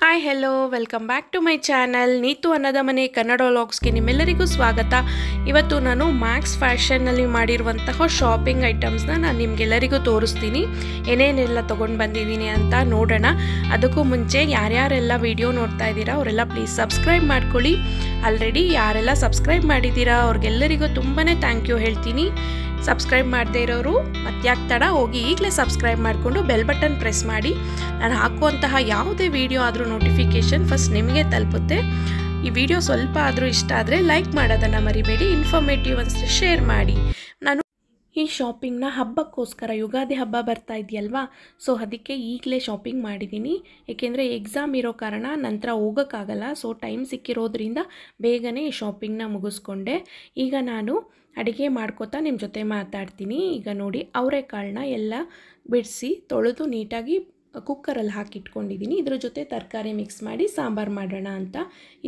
Hi hello welcome back to my channel Neetu ಅನ್ನದ ಮನೆ ಕನ್ನಡ ವ್ಲಾಗ್ಸ್ಗೆ ನಿಮ್ಮೆಲ್ಲರಿಗೂ ಸ್ವಾಗತ. ಇವತ್ತು ನಾನು ಮ್ಯಾಕ್ಸ್ ಫ್ಯಾಷನ್ನಲ್ಲಿ ಮಾಡಿರುವಂತಹ ಶಾಪಿಂಗ್ ಐಟಮ್ಸ್ನ ನಾನು ನಿಮಗೆಲ್ಲರಿಗೂ ತೋರಿಸ್ತೀನಿ. ಏನೇನೆಲ್ಲ ತೊಗೊಂಡು ಬಂದಿದ್ದೀನಿ ಅಂತ ನೋಡೋಣ. ಅದಕ್ಕೂ ಮುಂಚೆ ಯಾರ್ಯಾರೆಲ್ಲ ವಿಡಿಯೋ ನೋಡ್ತಾ ಇದ್ದೀರಾ, ಅವರೆಲ್ಲ ಪ್ಲೀಸ್ ಸಬ್ಸ್ಕ್ರೈಬ್ ಮಾಡ್ಕೊಳ್ಳಿ. ಆಲ್ರೆಡಿ ಯಾರೆಲ್ಲ ಸಬ್ಸ್ಕ್ರೈಬ್ ಮಾಡಿದ್ದೀರಾ, ಅವ್ರಿಗೆಲ್ಲರಿಗೂ ತುಂಬಾ ಥ್ಯಾಂಕ್ ಯು ಹೇಳ್ತೀನಿ. ಸಬ್ಸ್ಕ್ರೈಬ್ ಮಾಡದೇ ಇರೋರು ಮತ್ತ್ಯಾಕೆ ತಡ, ಹೋಗಿ ಈಗಲೇ ಸಬ್ಸ್ಕ್ರೈಬ್ ಮಾಡಿಕೊಂಡು ಬೆಲ್ ಬಟನ್ ಪ್ರೆಸ್ ಮಾಡಿ. ನಾನು ಹಾಕುವಂತಹ ಯಾವುದೇ ವಿಡಿಯೋ ಆದರೂ ನೋಟಿಫಿಕೇಷನ್ ಫಸ್ಟ್ ನಿಮಗೆ ತಲುಪುತ್ತೆ. ಈ ವಿಡಿಯೋ ಸ್ವಲ್ಪ ಆದರೂ ಇಷ್ಟ ಆದರೆ ಲೈಕ್ ಮಾಡೋದನ್ನು ಮರಿಬೇಡಿ ಇನ್ಫಾರ್ಮೇಟಿವ್ ಅನಿಸಿದ್ರೆ ಶೇರ್ ಮಾಡಿ. ನಾನು ಈ ಶಾಪಿಂಗ್ನ ಹಬ್ಬಕ್ಕೋಸ್ಕರ ಯುಗಾದಿ ಹಬ್ಬ ಬರ್ತಾ ಇದೆಯಲ್ವಾ? ಸೊ ಅದಕ್ಕೆ ಈಗಲೇ ಶಾಪಿಂಗ್ ಮಾಡಿದ್ದೀನಿ ಏಕೆಂದರೆ ಎಕ್ಸಾಮ್ ಇರೋ ಕಾರಣ ನಂತರ ಹೋಗೋಕ್ಕಾಗಲ್ಲ. ಸೊ ಟೈಮ್ ಸಿಕ್ಕಿರೋದ್ರಿಂದ ಬೇಗನೆ ಈ ಶಾಪಿಂಗ್ನ ಮುಗಿಸ್ಕೊಂಡೆ. ಈಗ ನಾನು ಅಡುಗೆ ಮಾಡ್ಕೋತಾ ನಿಮ್ಮ ಜೊತೆ ಮಾತಾಡ್ತೀನಿ. ಈಗ ನೋಡಿ ಅವರೆಕಾಳನ್ನ ಎಲ್ಲ ಬಿಡಿಸಿ ತೊಳೆದು ನೀಟಾಗಿ ಕುಕ್ಕರಲ್ಲಿ ಹಾಕಿಟ್ಕೊಂಡಿದ್ದೀನಿ ಇದ್ರ ಜೊತೆ ತರಕಾರಿ ಮಿಕ್ಸ್ ಮಾಡಿ ಸಾಂಬಾರು ಮಾಡೋಣ ಅಂತ.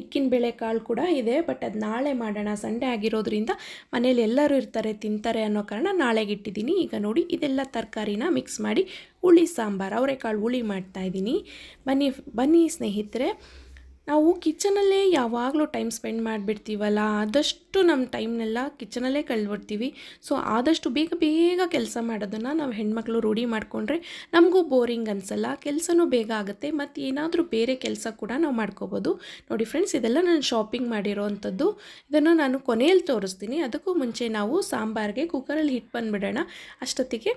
ಇಕ್ಕಿನ ಬೇಳೆಕಾಳು ಕೂಡ ಇದೆ ಬಟ್ ಅದು ನಾಳೆ ಮಾಡೋಣ. ಸಂಡೆ ಆಗಿರೋದ್ರಿಂದ ಮನೇಲಿ ಎಲ್ಲರೂ ಇರ್ತಾರೆ, ತಿಂತಾರೆ ಅನ್ನೋ ಕಾರಣ ನಾಳೆಗೆ ಇಟ್ಟಿದ್ದೀನಿ ಈಗ ನೋಡಿ ಇದೆಲ್ಲ ತರಕಾರಿನ ಮಿಕ್ಸ್ ಮಾಡಿ ಹುಳಿ ಸಾಂಬಾರು, ಅವರೆಕಾಳು ಹುಳಿ ಮಾಡ್ತಾಯಿದ್ದೀನಿ ಬನ್ನಿ ಬನ್ನಿ ಸ್ನೇಹಿತರೆ. ನಾವು ಕಿಚನಲ್ಲೇ ಯಾವಾಗಲೂ ಟೈಮ್ ಸ್ಪೆಂಡ್ ಮಾಡಿಬಿಡ್ತೀವಲ್ಲ, ಆದಷ್ಟು ನಮ್ಮ ಟೈಮ್ನೆಲ್ಲ ಕಿಚನಲ್ಲೇ ಕಳೆದ್ಬಿಡ್ತೀವಿ. ಸೊ ಆದಷ್ಟು ಬೇಗ ಬೇಗ ಕೆಲಸ ಮಾಡೋದನ್ನು ನಾವು ಹೆಣ್ಮಕ್ಳು ರೂಢಿ ಮಾಡಿಕೊಂಡ್ರೆ ನಮಗೂ ಬೋರಿಂಗ್ ಅನಿಸಲ್ಲ, ಕೆಲಸನೂ ಬೇಗ ಆಗುತ್ತೆ ಮತ್ತು ಏನಾದರೂ ಬೇರೆ ಕೆಲಸ ಕೂಡ ನಾವು ಮಾಡ್ಕೋಬೋದು. ನೋಡಿ ಫ್ರೆಂಡ್ಸ್ ಇದೆಲ್ಲ ನಾನು ಶಾಪಿಂಗ್ ಮಾಡಿರೋ ಅಂಥದ್ದು ಇದನ್ನು ನಾನು ಕೊನೆಯಲ್ಲಿ ತೋರಿಸ್ತೀನಿ. ಅದಕ್ಕೂ ಮುಂಚೆ ನಾವು ಸಾಂಬಾರಿಗೆ ಕುಕ್ಕರಲ್ಲಿ ಹಿಟ್ಟು ಬಂದುಬಿಡೋಣ. ಅಷ್ಟೊತ್ತಿಗೆ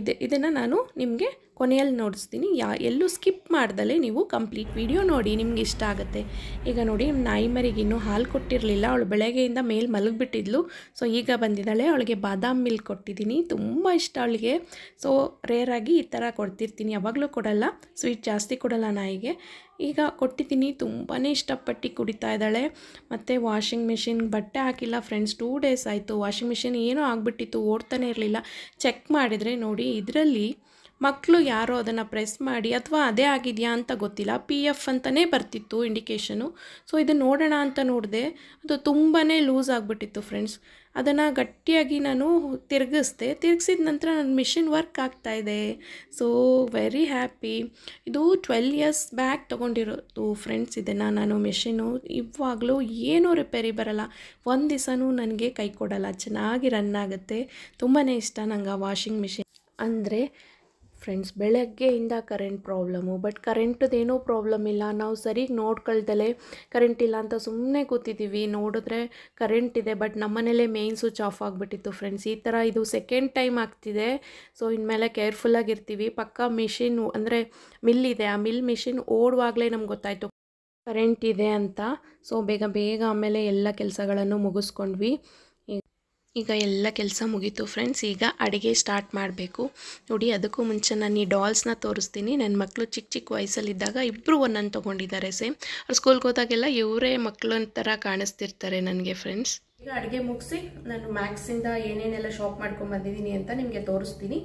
ಇದೆ, ಇದನ್ನು ನಾನು ನಿಮಗೆ ಕೊನೆಯಲ್ಲಿ ನೋಡಿಸ್ತೀನಿ. ಯಾ, ಎಲ್ಲೂ ಸ್ಕಿಪ್ ಮಾಡ್ದಲೇ ನೀವು ಕಂಪ್ಲೀಟ್ ವಿಡಿಯೋ ನೋಡಿ, ನಿಮ್ಗೆ ಇಷ್ಟ ಆಗುತ್ತೆ. ಈಗ ನೋಡಿ ನಾಯಿ ಮರಿಗೆ ಇನ್ನೂ ಹಾಲು ಕೊಟ್ಟಿರಲಿಲ್ಲ. ಅವಳು ಬೆಳಗ್ಗೆಯಿಂದ ಮೇಲೆ ಮಲಗಿಬಿಟ್ಟಿದ್ಲು. ಸೊ ಈಗ ಬಂದಿದ್ದಾಳೆ. ಅವಳಿಗೆ ಬಾದಾಮ್ ಮಿಲ್ಕ್ ಕೊಟ್ಟಿದ್ದೀನಿ. ತುಂಬ ಇಷ್ಟ ಅವಳಿಗೆ. ಸೊ ರೇರಾಗಿ ಈ ಥರ ಕೊಡ್ತಿರ್ತೀನಿ. ಯಾವಾಗಲೂ ಕೊಡಲ್ಲ. ಸ್ವೀಟ್ ಜಾಸ್ತಿ ಕೊಡಲ್ಲ ನಾಯಿಗೆ. ಈಗ ಕೊಟ್ಟಿದ್ದೀನಿ. ತುಂಬಾ ಇಷ್ಟಪಟ್ಟು ಕುಡಿತಾ ಇದ್ದಾಳೆ. ಮತ್ತು ವಾಷಿಂಗ್ ಮಿಷಿನ್ ಬಟ್ಟೆ ಹಾಕಿಲ್ಲ. ಫ್ರೆಂಡ್ಸ್ ಟೂ ಡೇಸ್ ಆಯಿತು. ವಾಷಿಂಗ್ ಮಿಷಿನ್ ಏನೋ ಆಗಿಬಿಟ್ಟಿತ್ತು. ಓಡ್ತಾನೆ ಇರಲಿಲ್ಲ. ಚೆಕ್ ಮಾಡಿದರೆ ನೋಡಿ, ಇದರಲ್ಲಿ ಮಕ್ಕಳು ಯಾರೋ ಅದನ್ನು ಪ್ರೆಸ್ ಮಾಡಿ ಅಥವಾ ಅದೇ ಆಗಿದೆಯಾ ಅಂತ ಗೊತ್ತಿಲ್ಲ. ಪಿ ಎಫ್ ಅಂತಲೇ ಬರ್ತಿತ್ತು ಇಂಡಿಕೇಷನು ಸೊ ಇದು ನೋಡೋಣ ಅಂತ ನೋಡಿದೆ. ಅದು ತುಂಬಾ ಲೂಸ್ ಆಗಿಬಿಟ್ಟಿತ್ತು ಫ್ರೆಂಡ್ಸ್ ಅದನ್ನು ಗಟ್ಟಿಯಾಗಿ ನಾನು ತಿರುಗಿಸ್ದೆ. ತಿರುಗಿಸಿದ ನಂತರ ನನ್ನ ಮಿಷಿನ್ ವರ್ಕ್ ಆಗ್ತಾಯಿದೆ ಸೊ ವೆರಿ ಹ್ಯಾಪಿ ಇದು ಟ್ವೆಲ್ ಇಯರ್ಸ್ ಬ್ಯಾಕ್ ತೊಗೊಂಡಿರೋದು ಫ್ರೆಂಡ್ಸ್ ಇದನ್ನು ನಾನು ಮಿಷಿನು ಇವಾಗಲೂ ಏನೂ ರಿಪೇರಿ ಬರಲ್ಲ. ಒಂದು ದಿವಸನೂ ನನಗೆ ಕೈ ಕೊಡಲ್ಲ. ಚೆನ್ನಾಗಿ ರನ್ ಆಗುತ್ತೆ. ತುಂಬಾ ಇಷ್ಟ ನಂಗೆ ಆ ವಾಷಿಂಗ್ ಮಿಷಿನ್ ಅಂದರೆ ಫ್ರೆಂಡ್ಸ್ ಬೆಳಗ್ಗೆಯಿಂದ ಕರೆಂಟ್ ಪ್ರಾಬ್ಲಮು ಬಟ್ ಕರೆಂಟದೇನೂ ಪ್ರಾಬ್ಲಮ್ ಇಲ್ಲ. ನಾವು ಸರಿಗೆ ನೋಡ್ಕೊಳ್ದಲೆ ಕರೆಂಟ್ ಇಲ್ಲ ಅಂತ ಸುಮ್ಮನೆ ಕೂತಿದ್ದೀವಿ ನೋಡಿದ್ರೆ ಕರೆಂಟ್ ಇದೆ ಬಟ್ ನಮ್ಮನೇಲೇ ಮೇಯ್ನ್ ಸ್ವಿಚ್ ಆಫ್ ಆಗಿಬಿಟ್ಟಿತ್ತು ಫ್ರೆಂಡ್ಸ್ ಈ ಥರ ಇದು ಸೆಕೆಂಡ್ ಟೈಮ್ ಆಗ್ತಿದೆ. ಸೊ ಇನ್ಮೇಲೆ ಕೇರ್ಫುಲ್ಲಾಗಿರ್ತೀವಿ ಪಕ್ಕ ಮಿಷಿನ್ ಅಂದರೆ ಮಿಲ್ ಇದೆ. ಆ ಮಿಲ್ ಮಿಷಿನ್ ಓಡುವಾಗಲೇ ನಮ್ಗೆ ಗೊತ್ತಾಯಿತು ಕರೆಂಟ್ ಇದೆ ಅಂತ. ಸೊ ಬೇಗ ಬೇಗ ಆಮೇಲೆ ಎಲ್ಲ ಕೆಲಸಗಳನ್ನು ಮುಗಿಸ್ಕೊಂಡ್ವಿ. ಈಗ ಎಲ್ಲ ಕೆಲಸ ಮುಗೀತು ಫ್ರೆಂಡ್ಸ್ ಈಗ ಅಡುಗೆ ಸ್ಟಾರ್ಟ್ ಮಾಡಬೇಕು. ನೋಡಿ, ಅದಕ್ಕೂ ಮುಂಚೆ ನಾನು ಈ ಡಾಲ್ಸ್ನ ತೋರಿಸ್ತೀನಿ. ನನ್ನ ಮಕ್ಕಳು ಚಿಕ್ಕ ಚಿಕ್ಕ ವಯಸ್ಸಲ್ಲಿದ್ದಾಗ ಇಬ್ಬರು ಒಂದನ್ನು ತೊಗೊಂಡಿದ್ದಾರೆ ಸೇಮ್ ಅವ್ರು ಸ್ಕೂಲ್ಗೆ ಹೋದಾಗೆಲ್ಲ ಇವರೇ ಮಕ್ಕಳು ಥರ ಕಾಣಿಸ್ತಿರ್ತಾರೆ ನನಗೆ ಫ್ರೆಂಡ್ಸ್ ಈಗ ಅಡುಗೆ ಮುಗಿಸಿ, ನಾನು ಮ್ಯಾಕ್ಸಿಂದ ಏನೇನೆಲ್ಲ ಶಾಪ್ ಮಾಡ್ಕೊಂಡು ಬಂದಿದ್ದೀನಿ ಅಂತ ನಿಮಗೆ ತೋರಿಸ್ತೀನಿ.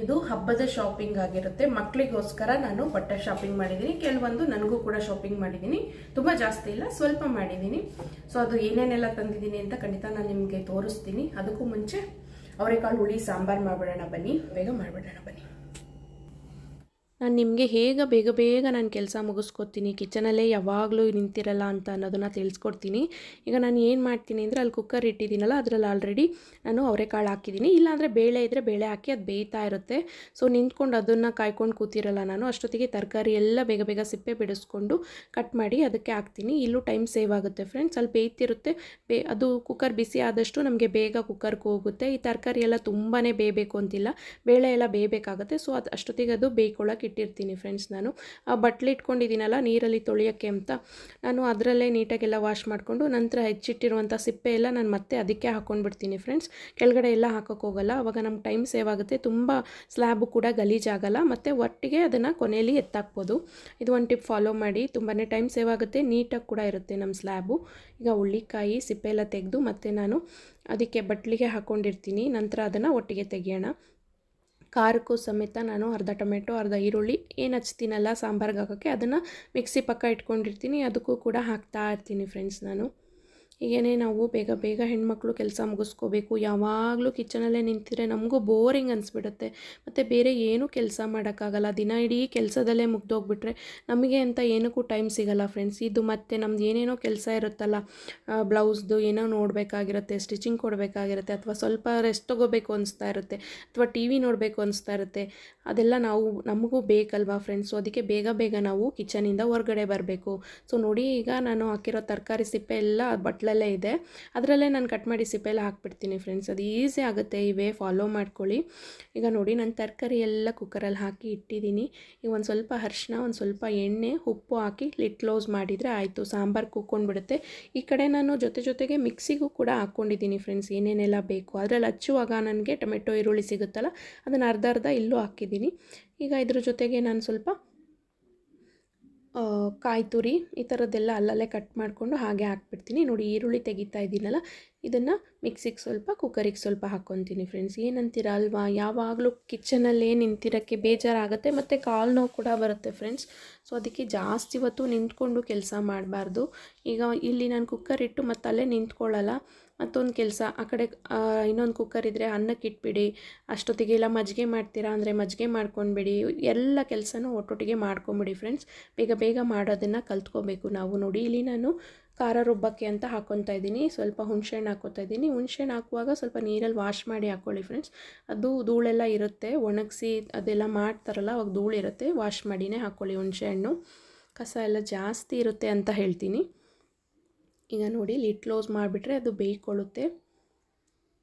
ಇದು ಹಬ್ಬದ ಶಾಪಿಂಗ್ ಆಗಿರುತ್ತೆ. ಮಕ್ಕಳಿಗೋಸ್ಕರ ನಾನು ಬಟ್ಟೆ ಶಾಪಿಂಗ್ ಮಾಡಿದ್ದೀನಿ. ಕೆಲವೊಂದು ನನಗೂ ಕೂಡ ಶಾಪಿಂಗ್ ಮಾಡಿದ್ದೀನಿ. ತುಂಬ ಜಾಸ್ತಿ ಇಲ್ಲ, ಸ್ವಲ್ಪ ಮಾಡಿದ್ದೀನಿ. ಸೊ ಅದು ಏನೇನೆಲ್ಲ ತಂದಿದ್ದೀನಿ ಅಂತ ಖಂಡಿತ ನಾನು ನಿಮಗೆ ತೋರಿಸ್ತೀನಿ. ಅದಕ್ಕೂ ಮುಂಚೆ ಅವರೆಕಾಳು ಹುಳಿ, ಸಾಂಬಾರು ಮಾಡಿಬಿಡೋಣ ಬನ್ನಿ. ಬೇಗ ಮಾಡಿಬಿಡೋಣ ಬನ್ನಿ. ನಾನು ನಿಮಗೆ ಹೇಗೆ ಬೇಗ ಬೇಗ ನಾನು ಕೆಲಸ ಮುಗಿಸ್ಕೊತೀನಿ, ಕಿಚನಲ್ಲೇ ಯಾವಾಗಲೂ ನಿಂತಿರಲ್ಲ ಅಂತ ಅನ್ನೋದನ್ನು ತಿಳಿಸ್ಕೊಡ್ತೀನಿ. ಈಗ ನಾನು ಏನು ಮಾಡ್ತೀನಿ ಅಂದರೆ ಅಲ್ಲಿ ಕುಕ್ಕರ್ ಇಟ್ಟಿದ್ದೀನಲ್ಲ, ಅದರಲ್ಲಿ ಆಲ್ರೆಡಿ ನಾನು ಅವರೆಕಾಳು ಹಾಕಿದ್ದೀನಿ. ಇಲ್ಲಾಂದರೆ ಬೇಳೆ ಇದ್ದರೆ ಬೇಳೆ ಹಾಕಿ ಅದು ಬೇಯ್ತಾ ಇರುತ್ತೆ. ಸೊ ನಿಂತ್ಕೊಂಡು ಅದನ್ನು ಕಾಯ್ಕೊಂಡು ಕೂತಿರಲ್ಲ ನಾನು, ಅಷ್ಟೊತ್ತಿಗೆ ತರಕಾರಿ ಎಲ್ಲ ಬೇಗ ಬೇಗ ಸಿಪ್ಪೆ ಬಿಡಿಸ್ಕೊಂಡು ಕಟ್ ಮಾಡಿ ಅದಕ್ಕೆ ಹಾಕ್ತೀನಿ. ಇಲ್ಲೂ ಟೈಮ್ ಸೇವ್ ಆಗುತ್ತೆ ಫ್ರೆಂಡ್ಸ್ ಅಲ್ಲಿ ಬೇಯ್ತಿರುತ್ತೆ. ಬೇ, ಅದು ಕುಕ್ಕರ್ ಬಿಸಿ ಆದಷ್ಟು ನಮಗೆ ಬೇಗ ಕುಕ್ಕರ್ಗೆ ಹೋಗುತ್ತೆ. ಈ ತರಕಾರಿ ಎಲ್ಲ ತುಂಬಾ ಬೇಯಬೇಕು ಅಂತಿಲ್ಲ. ಬೇಳೆ ಎಲ್ಲ ಬೇಯಬೇಕಾಗುತ್ತೆ. ಸೊ ಅದು ಅಷ್ಟೊತ್ತಿಗೆ ಅದು ಬೇಯ್ಕೊಳ್ಳೋಕೆ ಇಟ್ಟಿರ್ತೀನಿ ಫ್ರೆಂಡ್ಸ್ ನಾನು. ಆ ಬಟ್ಲು ಇಟ್ಕೊಂಡಿದ್ದೀನಲ್ಲ, ನೀರಲ್ಲಿ ತೊಳೆಯೋಕ್ಕೆ ಅಂತ. ನಾನು ಅದರಲ್ಲೇ ನೀಟಾಗೆಲ್ಲ ವಾಶ್ ಮಾಡಿಕೊಂಡು ನಂತರ ಹೆಚ್ಚಿಟ್ಟಿರುವಂಥ ಸಿಪ್ಪೆ ಎಲ್ಲ ನಾನು ಮತ್ತೆ ಅದಕ್ಕೆ ಹಾಕ್ಕೊಂಡ್ಬಿಡ್ತೀನಿ ಫ್ರೆಂಡ್ಸ್ ಕೆಳಗಡೆ ಎಲ್ಲ ಹಾಕೋಕ್ಕೆ ಹೋಗಲ್ಲ, ಅವಾಗ ನಮ್ಗೆ ಟೈಮ್ ಸೇವ್ ಆಗುತ್ತೆ. ತುಂಬ ಸ್ಲ್ಯಾಬು ಕೂಡ ಗಲೀಜಾಗಲ್ಲ, ಮತ್ತು ಒಟ್ಟಿಗೆ ಅದನ್ನು ಕೊನೆಯಲ್ಲಿ ಎತ್ತಾಕ್ಬೋದು. ಇದು ಒಂದು ಟಿಪ್ ಫಾಲೋ ಮಾಡಿ ತುಂಬಾ ಟೈಮ್ ಸೇವ್ ಆಗುತ್ತೆ, ನೀಟಾಗಿ ಕೂಡ ಇರುತ್ತೆ ನಮ್ಮ ಸ್ಲ್ಯಾಬು ಈಗ ಹುಳ್ಳಿಕಾಯಿ, ಸಿಪ್ಪೆ ಎಲ್ಲ ತೆಗೆದು ಮತ್ತು ನಾನು ಅದಕ್ಕೆ ಬಟ್ಲಿಗೆ ಹಾಕ್ಕೊಂಡಿರ್ತೀನಿ ನಂತರ ಅದನ್ನು ಒಟ್ಟಿಗೆ ತೆಗಿಯೋಣ. ಖಾರಕ್ಕೂ ಸಮೇತ ನಾನು ಅರ್ಧ ಟೊಮೆಟೊ, ಅರ್ಧ ಈರುಳ್ಳಿ, ಏನು ಹಚ್ತೀನಲ್ಲ ಸಾಂಬಾರ್ಗೆ ಹಾಕೋಕ್ಕೆ ಅದನ್ನು ಮಿಕ್ಸಿ ಪಕ್ಕ ಇಟ್ಕೊಂಡಿರ್ತೀನಿ. ಅದಕ್ಕೂ ಕೂಡ ಹಾಕ್ತಾ ಇರ್ತೀನಿ ಫ್ರೆಂಡ್ಸ್ ನಾನು. ಹೀಗೇ ನಾವು ಬೇಗ ಬೇಗ ಹೆಣ್ಮಕ್ಳು ಕೆಲಸ ಮುಗಿಸ್ಕೋಬೇಕು. ಯಾವಾಗಲೂ ಕಿಚನಲ್ಲೇ ನಿಂತಿದ್ರೆ ನಮಗೂ ಬೋರಿಂಗ್ ಅನಿಸ್ಬಿಡುತ್ತೆ. ಮತ್ತು ಬೇರೆ ಏನೂ ಕೆಲಸ ಮಾಡೋಕ್ಕಾಗಲ್ಲ. ದಿನ ಇಡೀ ಕೆಲಸದಲ್ಲೇ ಮುಗ್ದೋಗ್ಬಿಟ್ರೆ ನಮಗೆ ಅಂತ ಏನಕ್ಕೂ ಟೈಮ್ ಸಿಗಲ್ಲ ಫ್ರೆಂಡ್ಸ್. ಇದು ಮತ್ತು ನಮ್ದು ಏನೇನೋ ಕೆಲಸ ಇರುತ್ತಲ್ಲ ಬ್ಲೌಸ್ದು ಏನೋ ನೋಡಬೇಕಾಗಿರುತ್ತೆ, ಸ್ಟಿಚಿಂಗ್ ಕೊಡಬೇಕಾಗಿರುತ್ತೆ, ಅಥವಾ ಸ್ವಲ್ಪ ರೆಸ್ಟ್ ತೊಗೋಬೇಕು ಅನಿಸ್ತಾ ಇರುತ್ತೆ, ಅಥವಾ ಟಿ ವಿ ನೋಡಬೇಕು ಅನಿಸ್ತಾ ಇರುತ್ತೆ. ಅದೆಲ್ಲ ನಾವು, ನಮಗೂ ಬೇಕಲ್ವಾ ಫ್ರೆಂಡ್ಸು? ಅದಕ್ಕೆ ಬೇಗ ಬೇಗ ನಾವು ಕಿಚನಿಂದ ಹೊರಗಡೆ ಬರಬೇಕು. ಸೊ, ನೋಡಿ ಈಗ ನಾನು ಹಾಕಿರೋ ತರಕಾರಿ ಸಿಪ್ಪೆ ಎಲ್ಲ ಬಟ್ಲಲ್ಲೇ ಇದೆ. ಅದರಲ್ಲೇ ನಾನು ಕಟ್ ಮಾಡಿ ಸಿಪ್ಪೆಲ್ಲ ಹಾಕ್ಬಿಡ್ತೀನಿ ಫ್ರೆಂಡ್ಸ್ ಅದು ಈಸಿ ಆಗುತ್ತೆ. ಈ ವೇ ಫಾಲೋ ಮಾಡ್ಕೊಳ್ಳಿ. ಈಗ ನೋಡಿ ನಾನು ತರಕಾರಿ ಎಲ್ಲ ಕುಕ್ಕರಲ್ಲಿ ಹಾಕಿ ಇಟ್ಟಿದ್ದೀನಿ. ಈಗ ಒಂದು ಸ್ವಲ್ಪ ಅರಿಶಿನ ಒಂದು ಸ್ವಲ್ಪ ಎಣ್ಣೆ, ಉಪ್ಪು ಹಾಕಿ ಲಿಟ್ ಕ್ಲೋಸ್ ಮಾಡಿದರೆ ಆಯಿತು. ಸಾಂಬಾರು ಕುಕ್ಕೊಂಡ್ಬಿಡುತ್ತೆ ಈ ಕಡೆ ನಾನು ಜೊತೆ ಜೊತೆಗೆ ಮಿಕ್ಸಿಗೂ ಕೂಡ ಹಾಕ್ಕೊಂಡಿದ್ದೀನಿ ಫ್ರೆಂಡ್ಸ್ ಏನೇನೆಲ್ಲ ಬೇಕು. ಅದರಲ್ಲಿ ಹಚ್ಚುವಾಗ ನನಗೆ ಟೊಮೆಟೊ, ಈರುಳ್ಳಿ ಸಿಗುತ್ತಲ್ಲ, ಅದನ್ನು ಅರ್ಧ ಅರ್ಧ ಇಲ್ಲೂ ಹಾಕಿದ್ದೀನಿ. ಈಗ ಇದ್ರ ಜೊತೆಗೆ ನಾನು ಸ್ವಲ್ಪ ಕಾಯಿ ತುರಿ ಈ ಥರದ್ದೆಲ್ಲ ಅಲ್ಲಲ್ಲೇ ಕಟ್ ಮಾಡಿಕೊಂಡು ಹಾಗೆ ಹಾಕ್ಬಿಡ್ತೀನಿ. ನೋಡಿ ಈರುಳ್ಳಿ ತೆಗಿತಾ ಇದ್ದೀನಲ್ಲ, ಇದನ್ನು ಮಿಕ್ಸಿಗೆ ಸ್ವಲ್ಪ ಕುಕ್ಕರಿಗೆ ಸ್ವಲ್ಪ ಹಾಕ್ಕೊತೀನಿ ಫ್ರೆಂಡ್ಸ್ ಏನಂತೀರ ಅಲ್ವಾ? ಯಾವಾಗಲೂ ಕಿಚನಲ್ಲೇ ನಿಂತಿರೋಕ್ಕೆ ಬೇಜಾರಾಗುತ್ತೆ, ಮತ್ತು ಕಾಲು ನೋವು ಕೂಡ ಬರುತ್ತೆ ಫ್ರೆಂಡ್ಸ್ ಸೊ ಅದಕ್ಕೆ ಜಾಸ್ತಿ ಹೊತ್ತು ನಿಂತ್ಕೊಂಡು ಕೆಲಸ ಮಾಡಬಾರ್ದು. ಈಗ ಇಲ್ಲಿ ನಾನು ಕುಕ್ಕರ್ ಇಟ್ಟು ಮತ್ತೆ ಅಲ್ಲೇ ನಿಂತ್ಕೊಳ್ಳಲ್ಲ. ಮತ್ತೊಂದು ಕೆಲಸ, ಆ ಕಡೆ ಇನ್ನೊಂದು ಕುಕ್ಕರ್ ಇದ್ದರೆ ಅನ್ನಕ್ಕೆ ಇಟ್ಬಿಡಿ, ಅಷ್ಟೊತ್ತಿಗೆ ಇಲ್ಲ ಮಜ್ಜಿಗೆ ಮಾಡ್ತೀರಾ ಅಂದರೆ ಮಜ್ಜಿಗೆ ಮಾಡ್ಕೊಂಡ್ಬಿಡಿ, ಎಲ್ಲ ಕೆಲಸನೂ ಒಟ್ಟೊಟ್ಟಿಗೆ ಮಾಡ್ಕೊಂಬಿಡಿ ಫ್ರೆಂಡ್ಸ್ ಬೇಗ ಬೇಗ ಮಾಡೋದನ್ನು ಕಲ್ತ್ಕೋಬೇಕು. ನಾವು ನೋಡಿ ಇಲ್ಲಿ ನಾನು ಖಾರ ರುಬ್ಬಕ್ಕೆ ಅಂತ ಹಾಕ್ಕೊತಾ ಇದ್ದೀನಿ. ಸ್ವಲ್ಪ ಹುಣಸೆಹಣ್ಣು ಹಾಕ್ಕೊತಾ ಇದ್ದೀನಿ. ಹುಣಸೆಹಣ್ಣು ಹಾಕುವಾಗ ಸ್ವಲ್ಪ ನೀರಲ್ಲಿ ವಾಶ್ ಮಾಡಿ ಹಾಕ್ಕೊಳ್ಳಿ ಫ್ರೆಂಡ್ಸ್ ಅದು ಧೂಳೆಲ್ಲ ಇರುತ್ತೆ, ಒಣಗಿಸಿ ಅದೆಲ್ಲ ಮಾಡ್ತಾರಲ್ಲ, ಅವಾಗ ಧೂಳಿರುತ್ತೆ ವಾಶ್ ಮಾಡಿನೇ ಹಾಕ್ಕೊಳ್ಳಿ ಹುಣಸೆಹಣ್ಣು. ಕಸ ಎಲ್ಲ ಜಾಸ್ತಿ ಇರುತ್ತೆ ಅಂತ ಹೇಳ್ತೀನಿ. ಈಗ ನೋಡಿ ಲಿಟ್ ಕ್ಲೋಸ್ ಮಾಡಿಬಿಟ್ರೆ ಅದು ಬೇಯ್ಕೊಳ್ಳುತ್ತೆ.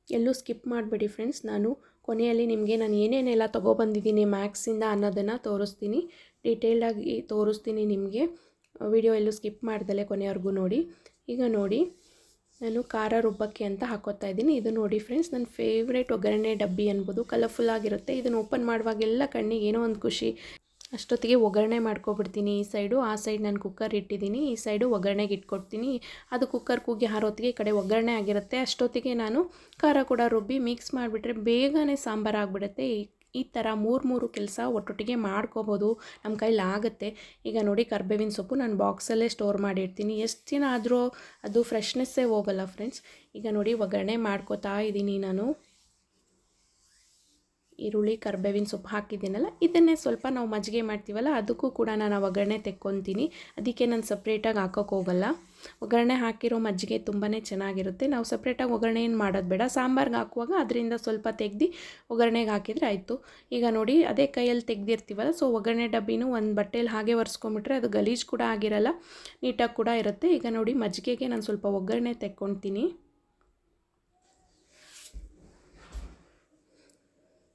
ಎಲ್ಲೂ ಸ್ಕಿಪ್ ಮಾಡಬೇಡಿ ಫ್ರೆಂಡ್ಸ್ ನಾನು ಕೊನೆಯಲ್ಲಿ ನಿಮಗೆ ನಾನು ಏನೇನೆಲ್ಲ ತೊಗೊಬಂದಿದ್ದೀನಿ ಮ್ಯಾಕ್ಸಿಂದ ಅನ್ನೋದನ್ನು ತೋರಿಸ್ತೀನಿ. ಡೀಟೇಲ್ಡಾಗಿ ತೋರಿಸ್ತೀನಿ ನಿಮಗೆ. ವಿಡಿಯೋ ಎಲ್ಲೂ ಸ್ಕಿಪ್ ಮಾಡ್ದಲೆ ಕೊನೆಯವರೆಗೂ ನೋಡಿ. ಈಗ ನೋಡಿ, ನಾನು ಖಾರ ರುಬ್ಬಕ್ಕೆ ಅಂತ ಹಾಕೋತಾ ಇದ್ದೀನಿ. ಇದು ನೋಡಿ ಫ್ರೆಂಡ್ಸ್ ನನ್ನ ಫೇವ್ರೇಟ್ ಒಗ್ಗರಣೆ ಡಬ್ಬಿ ಅನ್ಬೋದು. ಕಲರ್ಫುಲ್ ಆಗಿರುತ್ತೆ. ಇದನ್ನು ಓಪನ್ ಮಾಡುವಾಗೆಲ್ಲ ಕಣ್ಣಿಗೆ ಏನೋ ಒಂದು ಖುಷಿ. ಅಷ್ಟೊತ್ತಿಗೆ ಒಗ್ಗರಣೆ ಮಾಡ್ಕೊಬಿಡ್ತೀನಿ ಈ ಸೈಡು. ಆ ಸೈಡ್ ನಾನು ಕುಕ್ಕರ್ ಇಟ್ಟಿದ್ದೀನಿ. ಈ ಸೈಡು ಒಗ್ಗರಣೆಗೆ ಇಟ್ಕೊಡ್ತೀನಿ. ಅದು ಕುಕ್ಕರ್ ಕೂಗಿ ಹಾರೋತ್ತಿಗೆ ಈ ಕಡೆ ಒಗ್ಗರಣೆ ಆಗಿರುತ್ತೆ. ಅಷ್ಟೊತ್ತಿಗೆ ನಾನು ಖಾರ ಕೂಡ ರುಬ್ಬಿ ಮಿಕ್ಸ್ ಮಾಡಿಬಿಟ್ರೆ ಬೇಗನೆ ಸಾಂಬಾರು ಆಗಿಬಿಡುತ್ತೆ. ಈ ಥರ ಮೂರು ಮೂರು ಕೆಲಸ ಒಟ್ಟೊಟ್ಟಿಗೆ ಮಾಡ್ಕೋಬೋದು. ನಮ್ಮ ಕೈಲಿ ಆಗುತ್ತೆ. ಈಗ ನೋಡಿ ಕರ್ಬೇವಿನ ಸೊಪ್ಪು ನಾನು ಬಾಕ್ಸಲ್ಲೇ ಸ್ಟೋರ್ ಮಾಡಿರ್ತೀನಿ. ಎಷ್ಟು ದಿನ ಆದರೂ ಅದು ಫ್ರೆಶ್ನೆಸ್ಸೇ ಹೋಗಲ್ಲ ಫ್ರೆಂಡ್ಸ್ ಈಗ ನೋಡಿ ಒಗ್ಗರಣೆ ಮಾಡ್ಕೋತಾ ಇದ್ದೀನಿ ನಾನು. ಈರುಳ್ಳಿ, ಕರ್ಬೇವಿನ ಸೊಪ್ಪು ಹಾಕಿದ್ದೀನಲ್ಲ, ಇದನ್ನೇ ಸ್ವಲ್ಪ ನಾವು ಮಜ್ಜಿಗೆ ಮಾಡ್ತೀವಲ್ಲ, ಅದಕ್ಕೂ ಕೂಡ ನಾನು ಒಗ್ಗರಣೆ ತೆಕ್ಕೊತೀನಿ. ಅದಕ್ಕೆ ನಾನು ಸಪ್ರೇಟಾಗಿ ಹಾಕೋಕೆ ಹೋಗಲ್ಲ. ಒಗ್ಗರಣೆ ಹಾಕಿರೋ ಮಜ್ಜಿಗೆ ತುಂಬಾ ಚೆನ್ನಾಗಿರುತ್ತೆ. ನಾವು ಸಪ್ರೇಟಾಗಿ ಒಗ್ಗರಣೆ ಏನು ಮಾಡೋದು ಬೇಡ. ಸಾಂಬಾರ್ಗೆ ಹಾಕುವಾಗ ಅದರಿಂದ ಸ್ವಲ್ಪ ತೆಗ್ದು ಒಗ್ಗರಣೆಗೆ ಹಾಕಿದರೆ ಆಯಿತು. ಈಗ ನೋಡಿ, ಅದೇ ಕೈಯಲ್ಲಿ ತೆಗ್ದಿರ್ತೀವಲ್ಲ ಸೊ ಒಗ್ಗರಣೆ ಡಬ್ಬಿನೂ ಒಂದು ಬಟ್ಟೆಯಲ್ಲಿ ಹಾಗೆ ಒರೆಸ್ಕೊಂಬಿಟ್ರೆ ಅದು ಗಲೀಜು ಕೂಡ ಆಗಿರಲ್ಲ, ನೀಟಾಗಿ ಕೂಡ ಇರುತ್ತೆ. ಈಗ ನೋಡಿ, ಮಜ್ಜಿಗೆಗೆ ನಾನು ಸ್ವಲ್ಪ ಒಗ್ಗರಣೆ ತೆಕ್ಕೊಳ್ತೀನಿ